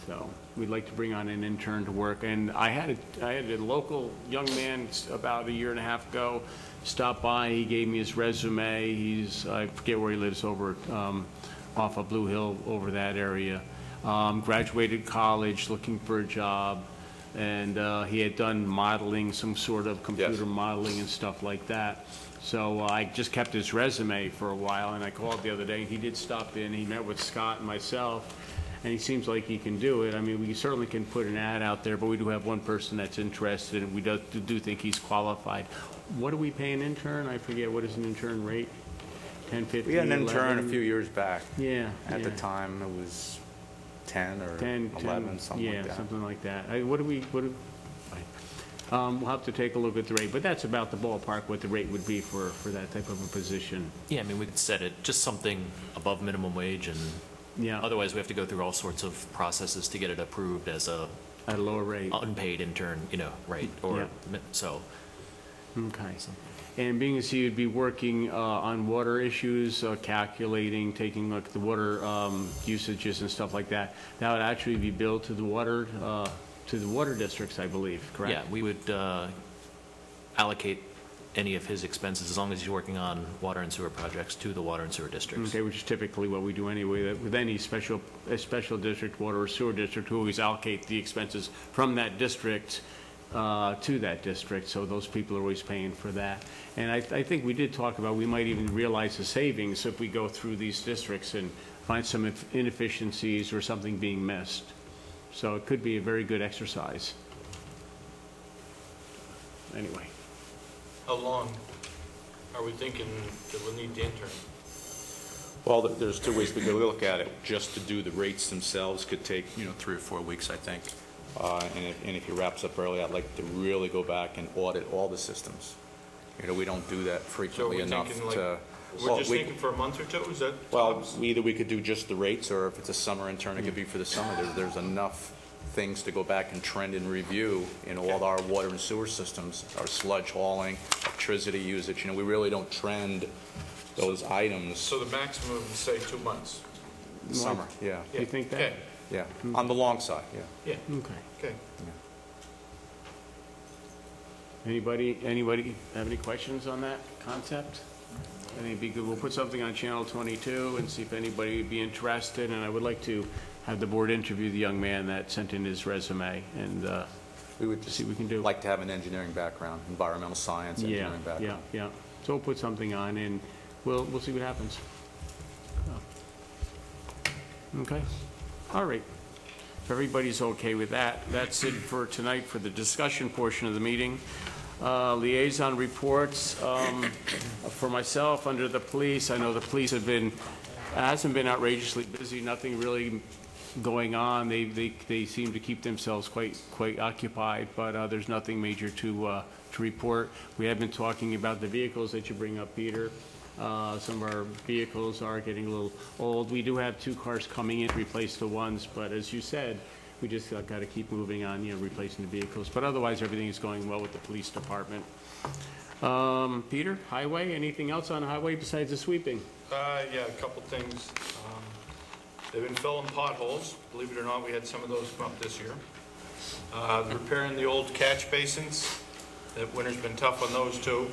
So we'd like to bring on an intern to work. And I had, a I had a local young man s- about a year and a half ago stop by. He gave me his resume. He's, I forget where he lives over, um, off of Blue Hill, over that area. Um, Graduated college, looking for a job. And uh, he had done modeling, some sort of computer modeling and stuff like that. So uh, I just kept his resume for a while, and I called the other day. And he did stop in. He met with Scott and myself, and he seems like he can do it. I mean, we certainly can put an ad out there, but we do have one person that's interested, and we do, do think he's qualified. What do we pay an intern? I forget, what is an intern rate? 10, 15, We had an intern a 11? few years back. Yeah, At the yeah. time, it was 10 or 10, 11, 10, something like Yeah, that. something like that. I- What do we, what do, um, we'll have to take a look at the rate, but that's about the ballpark, what the rate would be for, for that type of a position. Yeah, I mean, we could set it, just something above minimum wage, and Yeah, otherwise we have to go through all sorts of processes to get it approved as a at a lower rate. unpaid intern, you know, right? Or, mi- so, Okay. And being as you'd be working uh, on water issues, uh, calculating, taking a look at the water um, usages and stuff like that, that would actually be billed to the water, uh, to the water districts, I believe, correct? yeah, we would uh, allocate any of his expenses, as long as he's working on water and sewer projects, to the water and sewer districts. Okay, which is typically what we do anyway, that with any special, a special district, water or sewer district, we always allocate the expenses from that district uh, to that district, so those people are always paying for that. And I, I think we did talk about, we might even realize the savings if we go through these districts and find some inefficiencies or something being missed. So it could be a very good exercise. Anyway. How long are we thinking that we'll need the intern? Well, th- there's two ways we could look at it. Just to do the rates themselves could take, you know, three or four weeks, I think. Uh, And if, and if he wraps up early, I'd like to really go back and audit all the systems. You know, we don't do that So frequently we're enough thinking like, to. we're Well, just we- thinking for a month or two, is that? Well, tops? either we could do just the rates, or if it's a summer intern, it could be for the summer. There's, there's enough things to go back and trend and review in all our water and sewer systems, our sludge hauling, electricity usage, you know, we really don't trend those items So the maximum, say, two months? summer, yeah, You think that? Okay, yeah, on the long side, yeah. yeah, Okay. okay. Anybody, anybody have any questions on that concept? I think it'd be good, we'll put something on Channel 22 and see if anybody would be interested, and I would like to have the board interview the young man that sent in his resume, and, uh, We would just See what we can do. like to have an engineering background, environmental science, yeah, engineering yeah, background. yeah. So we'll put something on, and we'll, we'll see what happens. Oh. Okay, all right. If everybody's okay with that, that's it for tonight for the discussion portion of the meeting. Uh, Liaison reports, um, for myself, under the police, I know the police have been, hasn't been outrageously busy, nothing really going on. They, they, they seem to keep themselves quite, quite occupied, but uh, there's nothing major to, uh, to report. We have been talking about the vehicles that you bring up, Peter. Uh, Some of our vehicles are getting a little old. We do have two cars coming in to replace the ones, but as you said, we just got to keep moving on, you know, replacing the vehicles. But otherwise, everything is going well with the police department. Um, Peter, highway, anything else on the highway besides the sweeping? Uh, yeah, a couple things. Um, They've been filling potholes. Believe it or not, we had some of those come up this year. Uh, repairing the old catch basins. That winter's been tough on those too.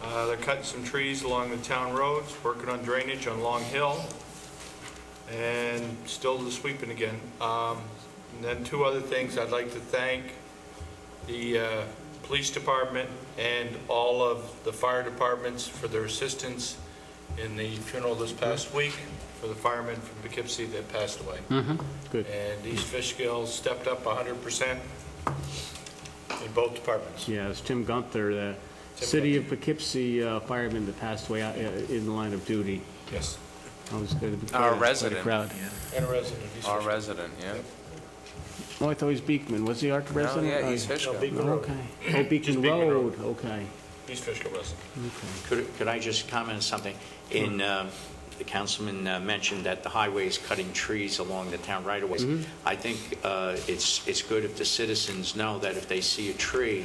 Uh, they're cutting some trees along the town roads, working on drainage on Long Hill. And still the sweeping again. Um, and then two other things, I'd like to thank the, uh, police department and all of the fire departments for their assistance in the funeral this past week for the fireman from Poughkeepsie that passed away. Good. And East Fishkill stepped up 100% in both departments. Yeah, it's Tim Gunther, the Tim city of Poughkeepsie uh, fireman that passed away out, uh, in the line of duty. Yes. I was going to be Our quite a- quite a resident. crowd. And a resident of East Our Fishkill. resident, yeah. Oh, I thought he was Beekman. Was he our Oh, resident? yeah, East No, Fishkill. Beacon Road. Okay. Oh, Beacon Beacon Road, Road. okay. East Fishkill resident. Could, could I just comment on something? In, um, the councilman uh, mentioned that the highway is cutting trees along the town right of ways. I think uh, it's, it's good if the citizens know that if they see a tree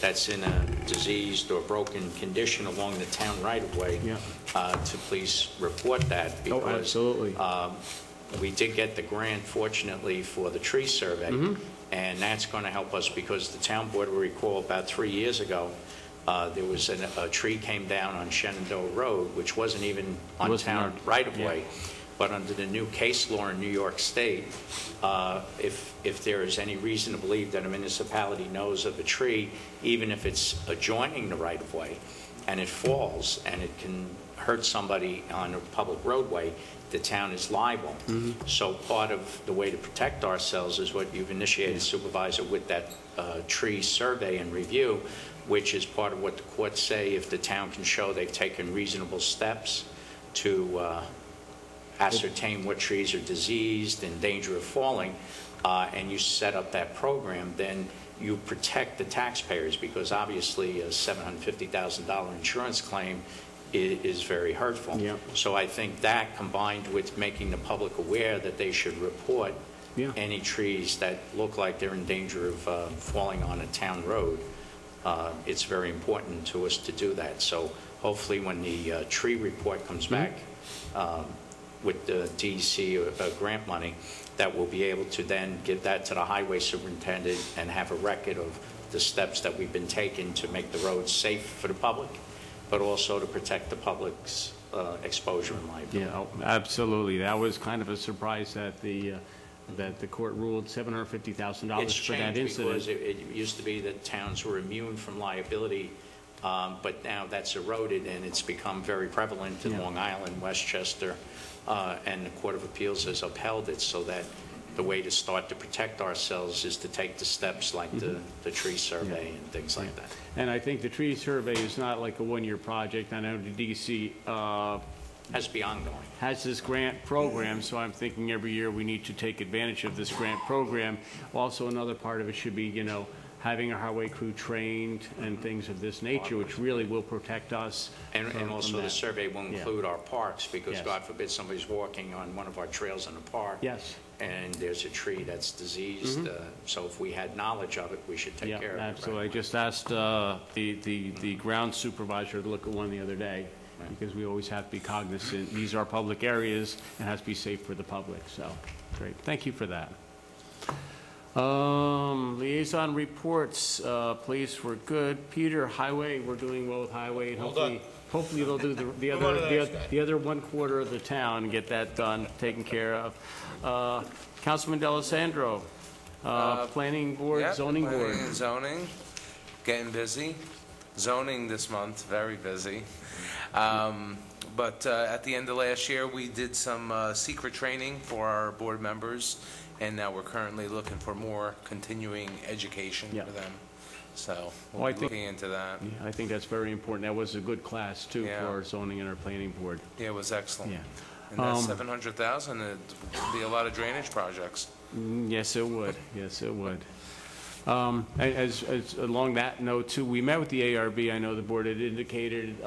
that's in a diseased or broken condition along the town right of way, Yeah. uh, to please report that Oh, because absolutely. um, we did get the grant fortunately for the tree survey, Mm-hmm. and that's going to help us because the town board will recall about three years ago, uh, there was an- a tree came down on Shenandoah Road, which wasn't even on Wasn't town right-of-way. But under the new case law in New York State, uh, if, if there is any reason to believe that a municipality knows of a tree, even if it's adjoining the right-of-way, and it falls, and it can hurt somebody on a public roadway, the town is liable. So part of the way to protect ourselves is what you've initiated, Supervisor, with that uh, tree survey and review, which is part of what the courts say, if the town can show they've taken reasonable steps to uh, ascertain what trees are diseased, in danger of falling, uh, and you set up that program, then you protect the taxpayers, because obviously a $750,000 insurance claim is very hurtful. So I think that, combined with making the public aware that they should report Yeah. any trees that look like they're in danger of uh, falling on a town road, uh, it's very important to us to do that. So hopefully, when the uh, tree report comes back um, with the DEC uh, uh, grant money, that we'll be able to then give that to the highway superintendent and have a record of the steps that we've been taking to make the roads safe for the public, but also to protect the public's uh, exposure and liability. Yeah, oh, absolutely. That was kind of a surprise that the, uh, that the court ruled $750,000 for that changed because incident. it, it used to be that towns were immune from liability, um, but now that's eroded and it's become very prevalent in Yeah. Long Island, Westchester, uh, and the Court of Appeals has upheld it so that the way to start to protect ourselves is to take the steps like the, the tree survey and things like that. And I think the tree survey is not like a one-year project. I know the DC uh, Has to be ongoing. has this grant program, so I'm thinking every year we need to take advantage of this grant program. Also, another part of it should be, you know, having our highway crew trained and things of this nature, which really will protect us And, from- and from also the that. survey will Yeah. include our parks, because Yes. God forbid somebody's walking on one of our trails in the park. Yes. And there's a tree that's diseased, uh, so if we had knowledge of it, we should take Mm-hmm. Yeah, care of it. right absolutely. I away. just asked uh, the, the, the ground supervisor to look at one the other day, because we always have to be cognizant, these are public areas, and has to be safe for the public, so, great. Thank you for that. Um, liaison reports, uh, police were good. Peter, highway, we're doing well with highway. and Hopefully, hopefully they'll do the, the on other, to the the next oth- guy. the other one quarter of the town and get that done, taken care of. Uh, Councilman Delisandro, uh, planning board, Yeah, zoning planning board. and zoning, getting busy. Zoning this month, very busy. Um, But uh, at the end of last year, we did some uh, SEQR training for our board members, and now we're currently looking for more continuing education Yeah. for them. So Well, I we'll be think- looking into that. Yeah, I think that's very important. That was a good class, too, Yeah. for our zoning and our planning board. Yeah, it was excellent. Yeah. And that Um, 700,000, it'd be a lot of drainage projects. Mm, Yes, it would. Yes, it would. Um, As, as, along that note, too, we met with the ARB. I know the board had indicated uh,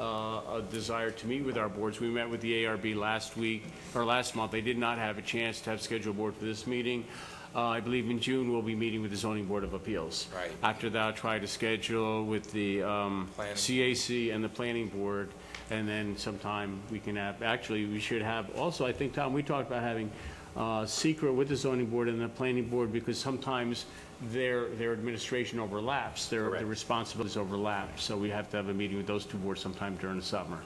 a desire to meet with our boards. We met with the ARB last week, or last month. They did not have a chance to have scheduled board for this meeting. Uh, I believe in June, we'll be meeting with the zoning board of appeals. Right. After that, I'll try to schedule with the um, CAC and the planning board, and then sometime we can have, actually, we should have, also, I think, Tom, we talked about having uh, SEQR with the zoning board and the planning board, because sometimes their, their administration overlaps, their, their responsibilities overlap, so we have to have a meeting with those two boards sometime during the summer.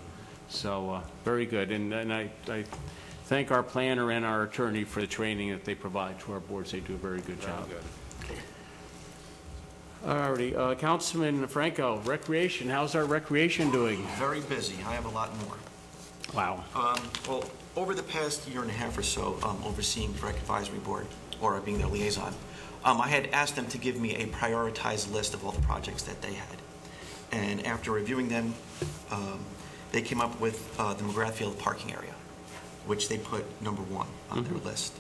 So, uh, very good, and, and I, I thank our planner and our attorney for the training that they provide to our boards, they do a very good job. Very good. All righty, uh, Councilman Franco, recreation, how's our recreation doing? Very busy. I have a lot more. Wow. Um, Well, over the past year and a half or so, um, overseeing the Rec Advisory Board, or being their liaison, um, I had asked them to give me a prioritized list of all the projects that they had. And after reviewing them, um, they came up with uh, the McGrath Field parking area, which they put number one on their list.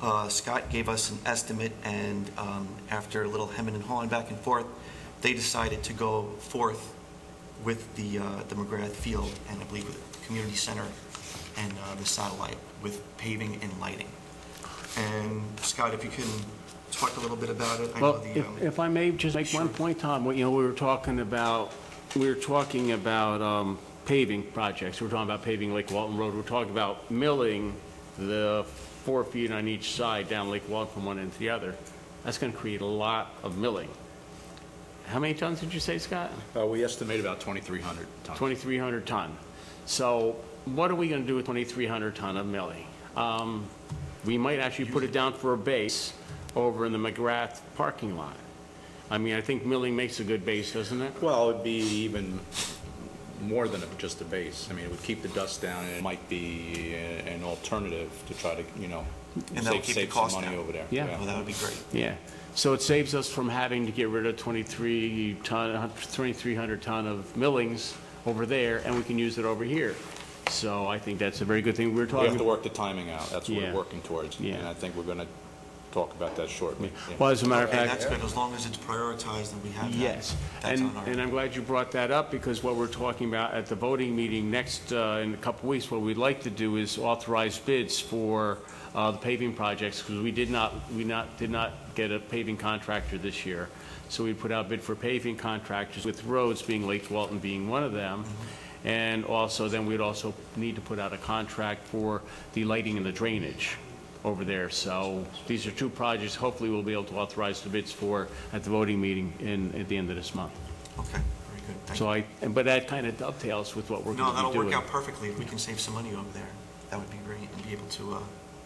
Uh, Scott gave us an estimate, and um, after a little hemming and hawing back and forth, they decided to go forth with the, uh, the McGrath Field, and I believe with the community center and uh, the satellite, with paving and lighting. And Scott, if you can talk a little bit about it. I know Well, the, if, um, if I may just make one point, Tom, Well, you know, we were talking about, we were talking about um, paving projects, we we're talking about paving Lake Walton Road, we're talking about milling the four feet on each side down Lake Walton from one end to the other. That's going to create a lot of milling. How many tons did you say, Scott? Uh, We estimate about 2,300 tons. 2,300 ton. So what are we going to do with 2,300 ton of milling? Um, We might actually put it down for a base over in the McGrath parking lot. I mean, I think milling makes a good base, doesn't it? Well, it'd be even more than a- just a base. I mean, it would keep the dust down, and it might be a- an alternative to try to, you know, And that'll save keep the save some cost money down. over there. Yeah. Well, that would be great. Yeah. So it saves us from having to get rid of 23 ton, 2,300 ton of millings over there, and we can use it over here. So I think that's a very good thing. We were We talking. have to work the timing out. That's what Yeah. we're working towards. Yeah. And I think we're going to talk about that shortly. Yeah. Well, as a matter of And fact. that's good, as long as it's prioritized and we have that. Yes, That's and, on our. and I'm glad you brought that up, because what we're talking about at the voting meeting next, uh, in a couple weeks, what we'd like to do is authorize bids for uh, the paving projects, because we did not, we not, did not get a paving contractor this year. So we put out a bid for paving contractors, with roads being Lake Walton being one of them. And also, then we'd also need to put out a contract for the lighting and the drainage over there. So these are two projects, hopefully we'll be able to authorize the bids for at the voting meeting in, at the end of this month. Okay, very good. Thank So you. I, but that kind of dovetails with what we're No, going to that'll be work out perfectly. If we can save some money over there, that would be great, and be able to, uh,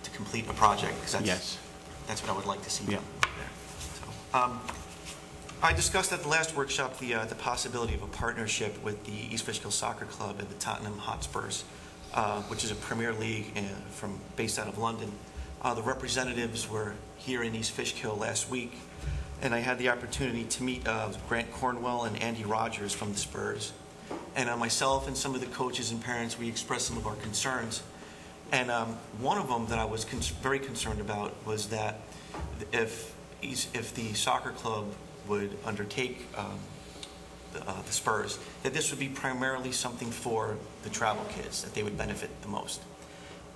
to complete a project, because that's. Yes. That's what I would like to see Yeah. done there. So, um, I discussed at the last workshop the, uh, the possibility of a partnership with the East Fishkill Soccer Club and the Tottenham Hotspurs, uh, which is a Premier League uh, from, based out of London. Uh, The representatives were here in East Fishkill last week, and I had the opportunity to meet uh, Grant Cornwell and Andy Rogers from the Spurs. And uh, myself and some of the coaches and parents, we expressed some of our concerns. And um, one of them that I was con- very concerned about was that if, if the soccer club would undertake um, the uh, the Spurs, that this would be primarily something for the travel kids, that they would benefit the most.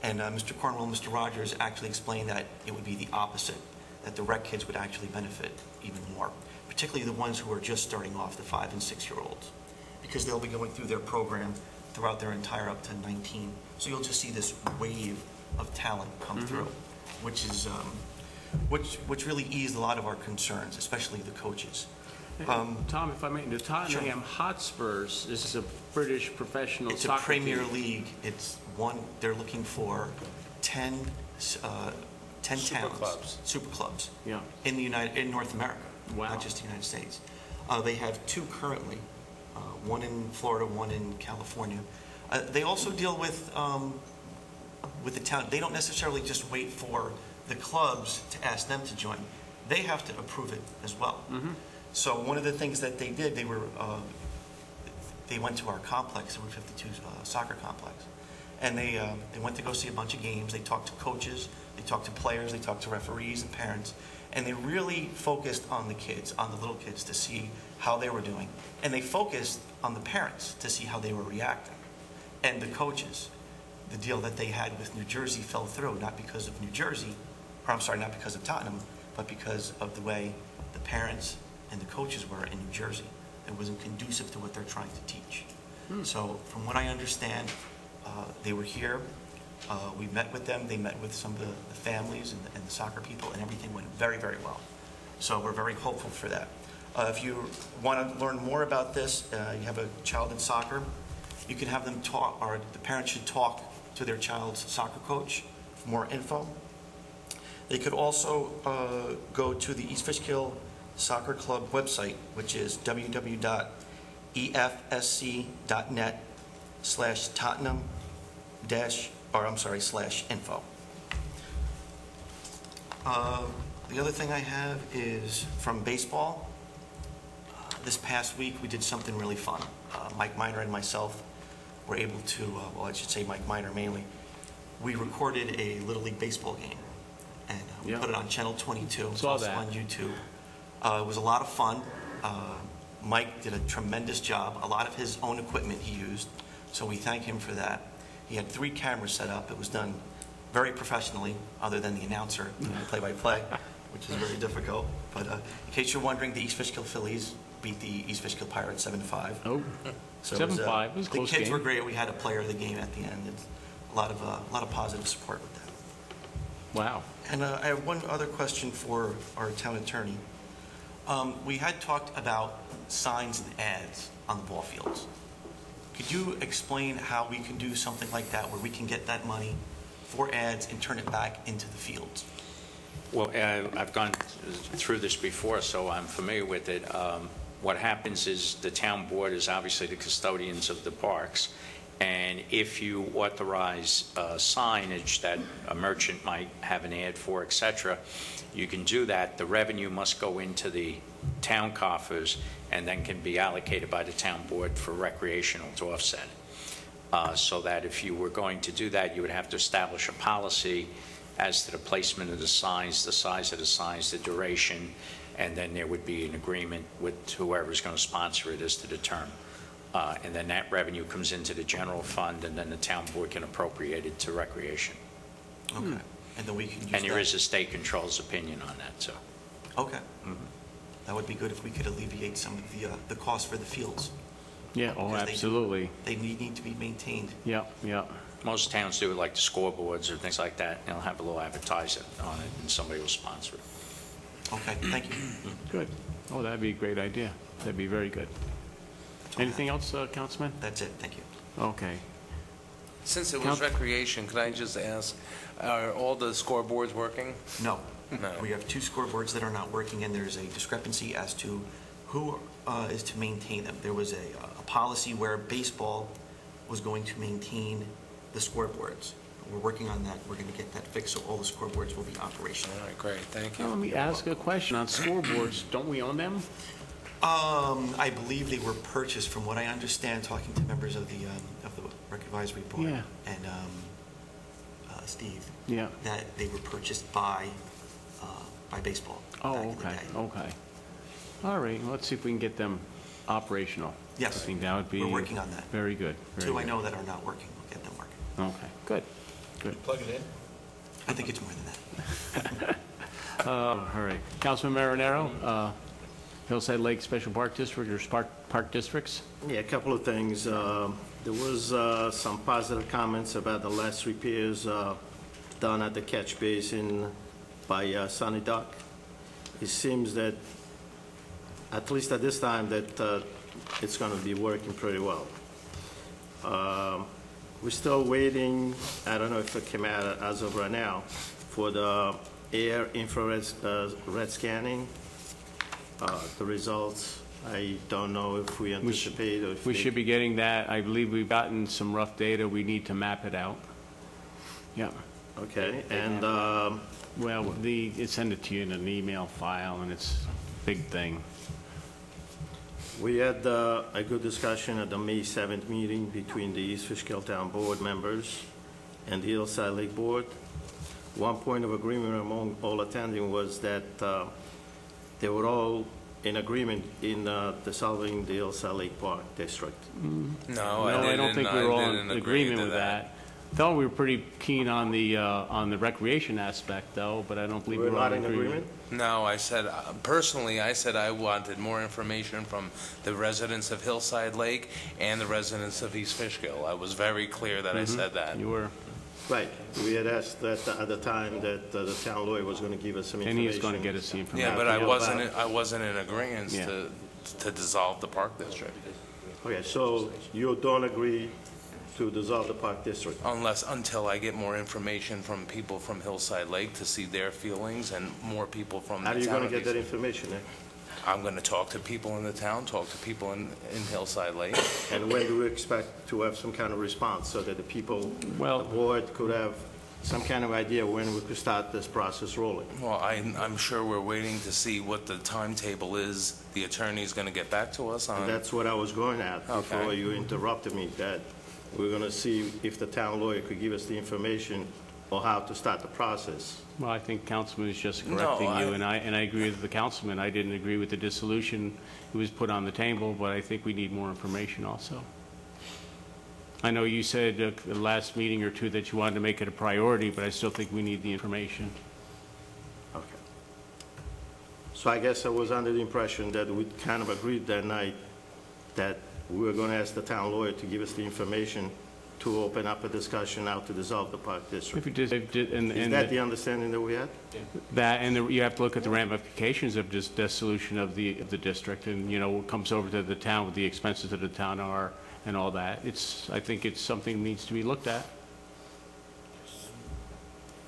And uh, Mr. Cornwell and Mr. Rogers actually explained that it would be the opposite, that the rec kids would actually benefit even more, particularly the ones who are just starting off, the five and six-year-olds, because they'll be going through their program throughout their entire up to 19. So you'll just see this wave of talent come through, which is, um, which, which really eased a lot of our concerns, especially the coaches. Um, Tom, if I may, the Tottenham Hotspurs, this is a British professional It's a Premier. League. It's one, they're looking for 10, uh, 10 Super towns. clubs. Super clubs. Yeah. In the United, in North America. Wow. Not just the United States. Uh, They have two currently, uh, one in Florida, one in California. Uh, They also deal with, um, with the town, they don't necessarily just wait for the clubs to ask them to join. They have to approve it as well. So one of the things that they did, they were, uh, they went to our complex, the Route 52 uh, soccer complex, and they, uh, they went to go see a bunch of games. They talked to coaches, they talked to players, they talked to referees and parents, and they really focused on the kids, on the little kids, to see how they were doing. And they focused on the parents to see how they were reacting. And the coaches, the deal that they had with New Jersey fell through, not because of New Jersey, or I'm sorry, not because of Tottenham, but because of the way the parents and the coaches were in New Jersey. It wasn't conducive to what they're trying to teach. So from what I understand, uh, they were here, uh, we met with them, they met with some of the the families and the- and the soccer people, and everything went very, very well. So we're very hopeful for that. Uh, If you want to learn more about this, uh, you have a child in soccer, you can have them talk, or the parents should talk to their child's soccer coach for more info. They could also uh, go to the East Fishkill Soccer Club website, which is www.efsc.net slash Tottenham dash, or I'm sorry, slash info. Uh, The other thing I have is from baseball. Uh, This past week, we did something really fun. Uh, Mike Miner and myself were able to, uh, well, I should say Mike Miner mainly, we recorded a Little League baseball game, and uh, we Yeah. put it on Channel 22. It's Saw also that. on YouTube. Uh, It was a lot of fun. Uh, Mike did a tremendous job. A lot of his own equipment he used, so we thank him for that. He had three cameras set up. It was done very professionally, other than the announcer the play-by-play, which is very difficult. But uh, in case you're wondering, the East Fishkill Phillies beat the East Fishkill Pirates 7-5. Oh, So it was, uh, 7-5, it was a close The kids game. were great. We had a player of the game at the end. It's a lot of, uh, a lot of positive support with that. wow. And uh, I have one other question for our town attorney. Um, We had talked about signs and ads on the ball fields. Could you explain how we can do something like that, where we can get that money for ads and turn it back into the fields? Well, uh, I've gone through this before, so I'm familiar with it. Um, What happens is the town board is obviously the custodians of the parks, and if you authorize uh, signage that a merchant might have an ad for, et cetera, you can do that. The revenue must go into the town coffers and then can be allocated by the town board for recreational to offset. Uh, so that if you were going to do that, you would have to establish a policy as to the placement of the signs, the size of the signs, the duration, and then there would be an agreement with whoever's going to sponsor it as to the term. Uh, And then that revenue comes into the general fund, and then the town board can appropriate it to recreation. Okay. And then we can use that? Hmm. And there is a state control's opinion on that, so. Okay. That would be good if we could alleviate some of the, uh, the cost for the fields. Yeah, oh, Because they do- absolutely. They need need to be maintained. Yeah, yeah. Most towns do it like the scoreboards or things like that. They'll have a little advertising on it, and somebody will sponsor it. Okay, thank you. Good. Oh, that'd be a great idea. That'd be very good. Anything else, uh, Councilman? That's it, thank you. Okay. Since it was Count- recreation, could I just ask, are all the scoreboards working? No. No. We have two scoreboards that are not working, and there's a discrepancy as to who uh, is to maintain them. There was a a policy where baseball was going to maintain the scoreboards. We're working on that. We're going to get that fixed, so all the scoreboards will be operational. All right, great, thank Now, you. let me ask a question. On scoreboards, don't we own them? Um, I believe they were purchased, from what I understand, talking to members of the, um, of the rec advisory board. Yeah. And, um, uh, Steve. Yeah. That they were purchased by, uh, by baseball. Oh, back in the okay, day. okay. All right, let's see if we can get them operational. Yes, I think that would be... we're working on that. Very good. very Two I good. know that are not working, we'll get them working. Okay, good, good. Plug it in. I think it's more than that. Uh, All right. Councilman Marinero, uh, Hillside Lake Special Park District or Spark Park Districts? Yeah, a couple of things. Um, There was uh, some positive comments about the last repairs uh, done at the catch basin by uh, Sunny Duck. It seems that, at least at this time, that uh, it's going to be working pretty well. Um, We're still waiting, I don't know if it came out as of right now, for the air infrared uh, red scanning, uh, the results. I don't know if we We sh- anticipate or if We they- should be getting that. I believe we've gotten some rough data. We need to map it out. Yeah. Okay, and um, Well, the, it send it to you in an email file, and it's a big thing. We had uh, a good discussion at the May 7th meeting between the East Fishkill Town Board members and the Hillside Lake Board. One point of agreement among all attending was that uh, they were all in agreement in uh, dissolving the Hillside Lake Park District. No, No, I I don't think we I were all in agreement with that. Thought we were pretty keen on the, uh, on the recreation aspect, though, but I don't believe we We're were all not in in agreement. agreement? No, I said, uh, personally, I said I wanted more information from the residents of Hillside Lake and the residents of East Fishkill. I was very clear that I said that. You were, Right. We had asked that at the time that uh, the town lawyer was going to give us some and information. he was going to get us the information. Yeah, but I wasn't, I wasn't in agreement Yeah. to, to dissolve the park district. Okay, so you don't agree to dissolve the Park District? Unless, until I get more information from people from Hillside Lake to see their feelings and more people from the How town are you going to get that information, Nick? I'm going to talk to people in the town, talk to people in, in Hillside Lake. And when do we expect to have some kind of response so that the people, Well- the board could have some kind of idea when we could start this process rolling? Well, I, I'm sure we're waiting to see what the timetable is. The attorney's going to get back to us on. That's what I was going at before Okay. you interrupted me, that we're going to see if the town lawyer could give us the information or how to start the process. Well, I think Councilman is just No, correcting you, I- and I, and I agree with the councilman. I didn't agree with the dissolution. It was put on the table, but I think we need more information also. I know you said uh, the last meeting or two that you wanted to make it a priority, but I still think we need the information. Okay. So I guess I was under the impression that we kind of agreed that night that we were going to ask the town lawyer to give us the information to open up a discussion how to dissolve the Park If District. you just, if di- and, Is and that the the- understanding that we had? that, and the- you have to look at the ramifications of just dissolution of the, of the district, and, you know, what comes over to the town, what the expenses of the town are, and all that. It's, I think it's something that needs to be looked at.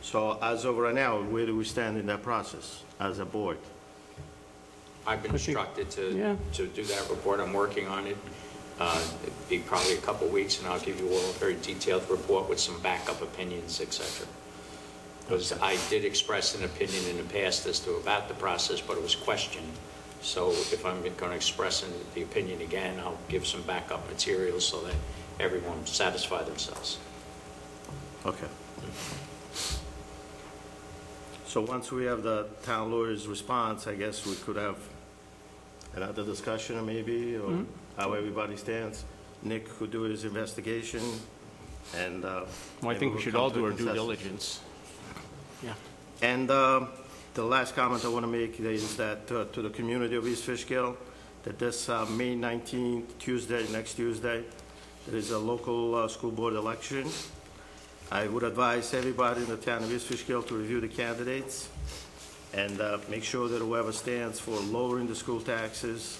So as of right now, where do we stand in that process as a board? I've been I think- instructed yeah. to, to do that report. I'm working on it. Uh, It'd be probably a couple weeks, and I'll give you all a very detailed report with some backup opinions, etc. cetera. Because I did express an opinion in the past as to about the process, but it was questioned. So if I'm going to express an- the opinion again, I'll give some backup materials so that everyone satisfy themselves. Okay. So once we have the town lawyer's response, I guess we could have another discussion maybe, or how everybody stands. Nick could do his investigation, and... uh, Well, I maybe think we we'll should come all to a do our due consensus. diligence. Yeah. And um, the last comment I want to make is that uh, to the community of East Fishkill, that this uh, May 19th, Tuesday, next Tuesday, there is a local uh, school board election. I would advise everybody in the town of East Fishkill to review the candidates and uh, make sure that whoever stands for lowering the school taxes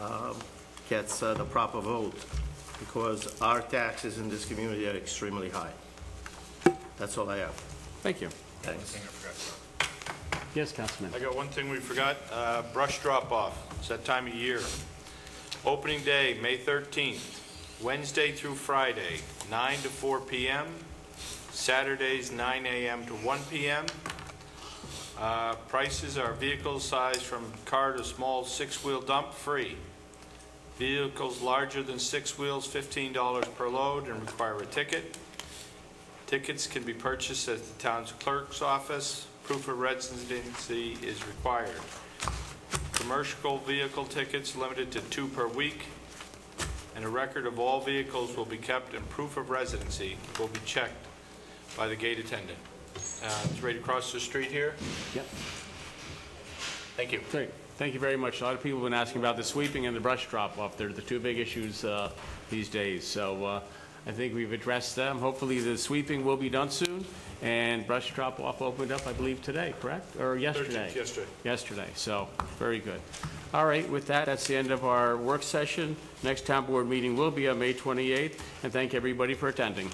um, gets uh, the proper vote, because our taxes in this community are extremely high. That's all I have. Thank you. Thanks. Yes, Councilman. I got one thing we forgot, uh, brush drop-off. It's that time of year. Opening day, May 13th, Wednesday through Friday, 9 to 4 p.m., Saturdays, 9 a.m. to 1 p.m. Uh, Prices are vehicle size from car to small six-wheel dump, free. Vehicles larger than six wheels, $15 per load and require a ticket. Tickets can be purchased at the town's clerk's office. Proof of residency is required. Commercial vehicle tickets limited to two per week, and a record of all vehicles will be kept, and proof of residency will be checked by the gate attendant. Uh, It's right across the street here. Yep. Thank you. Great. Thank you very much. A lot of people have been asking about the sweeping and the brush drop-off. They're the two big issues uh, these days. So uh, I think we've addressed them. Hopefully, the sweeping will be done soon, and brush drop-off opened up, I believe, today, correct? Or yesterday? 13th, yesterday. Yesterday, so, very good. All right, with that, that's the end of our work session. Next town board meeting will be on May 28th, and thank everybody for attending.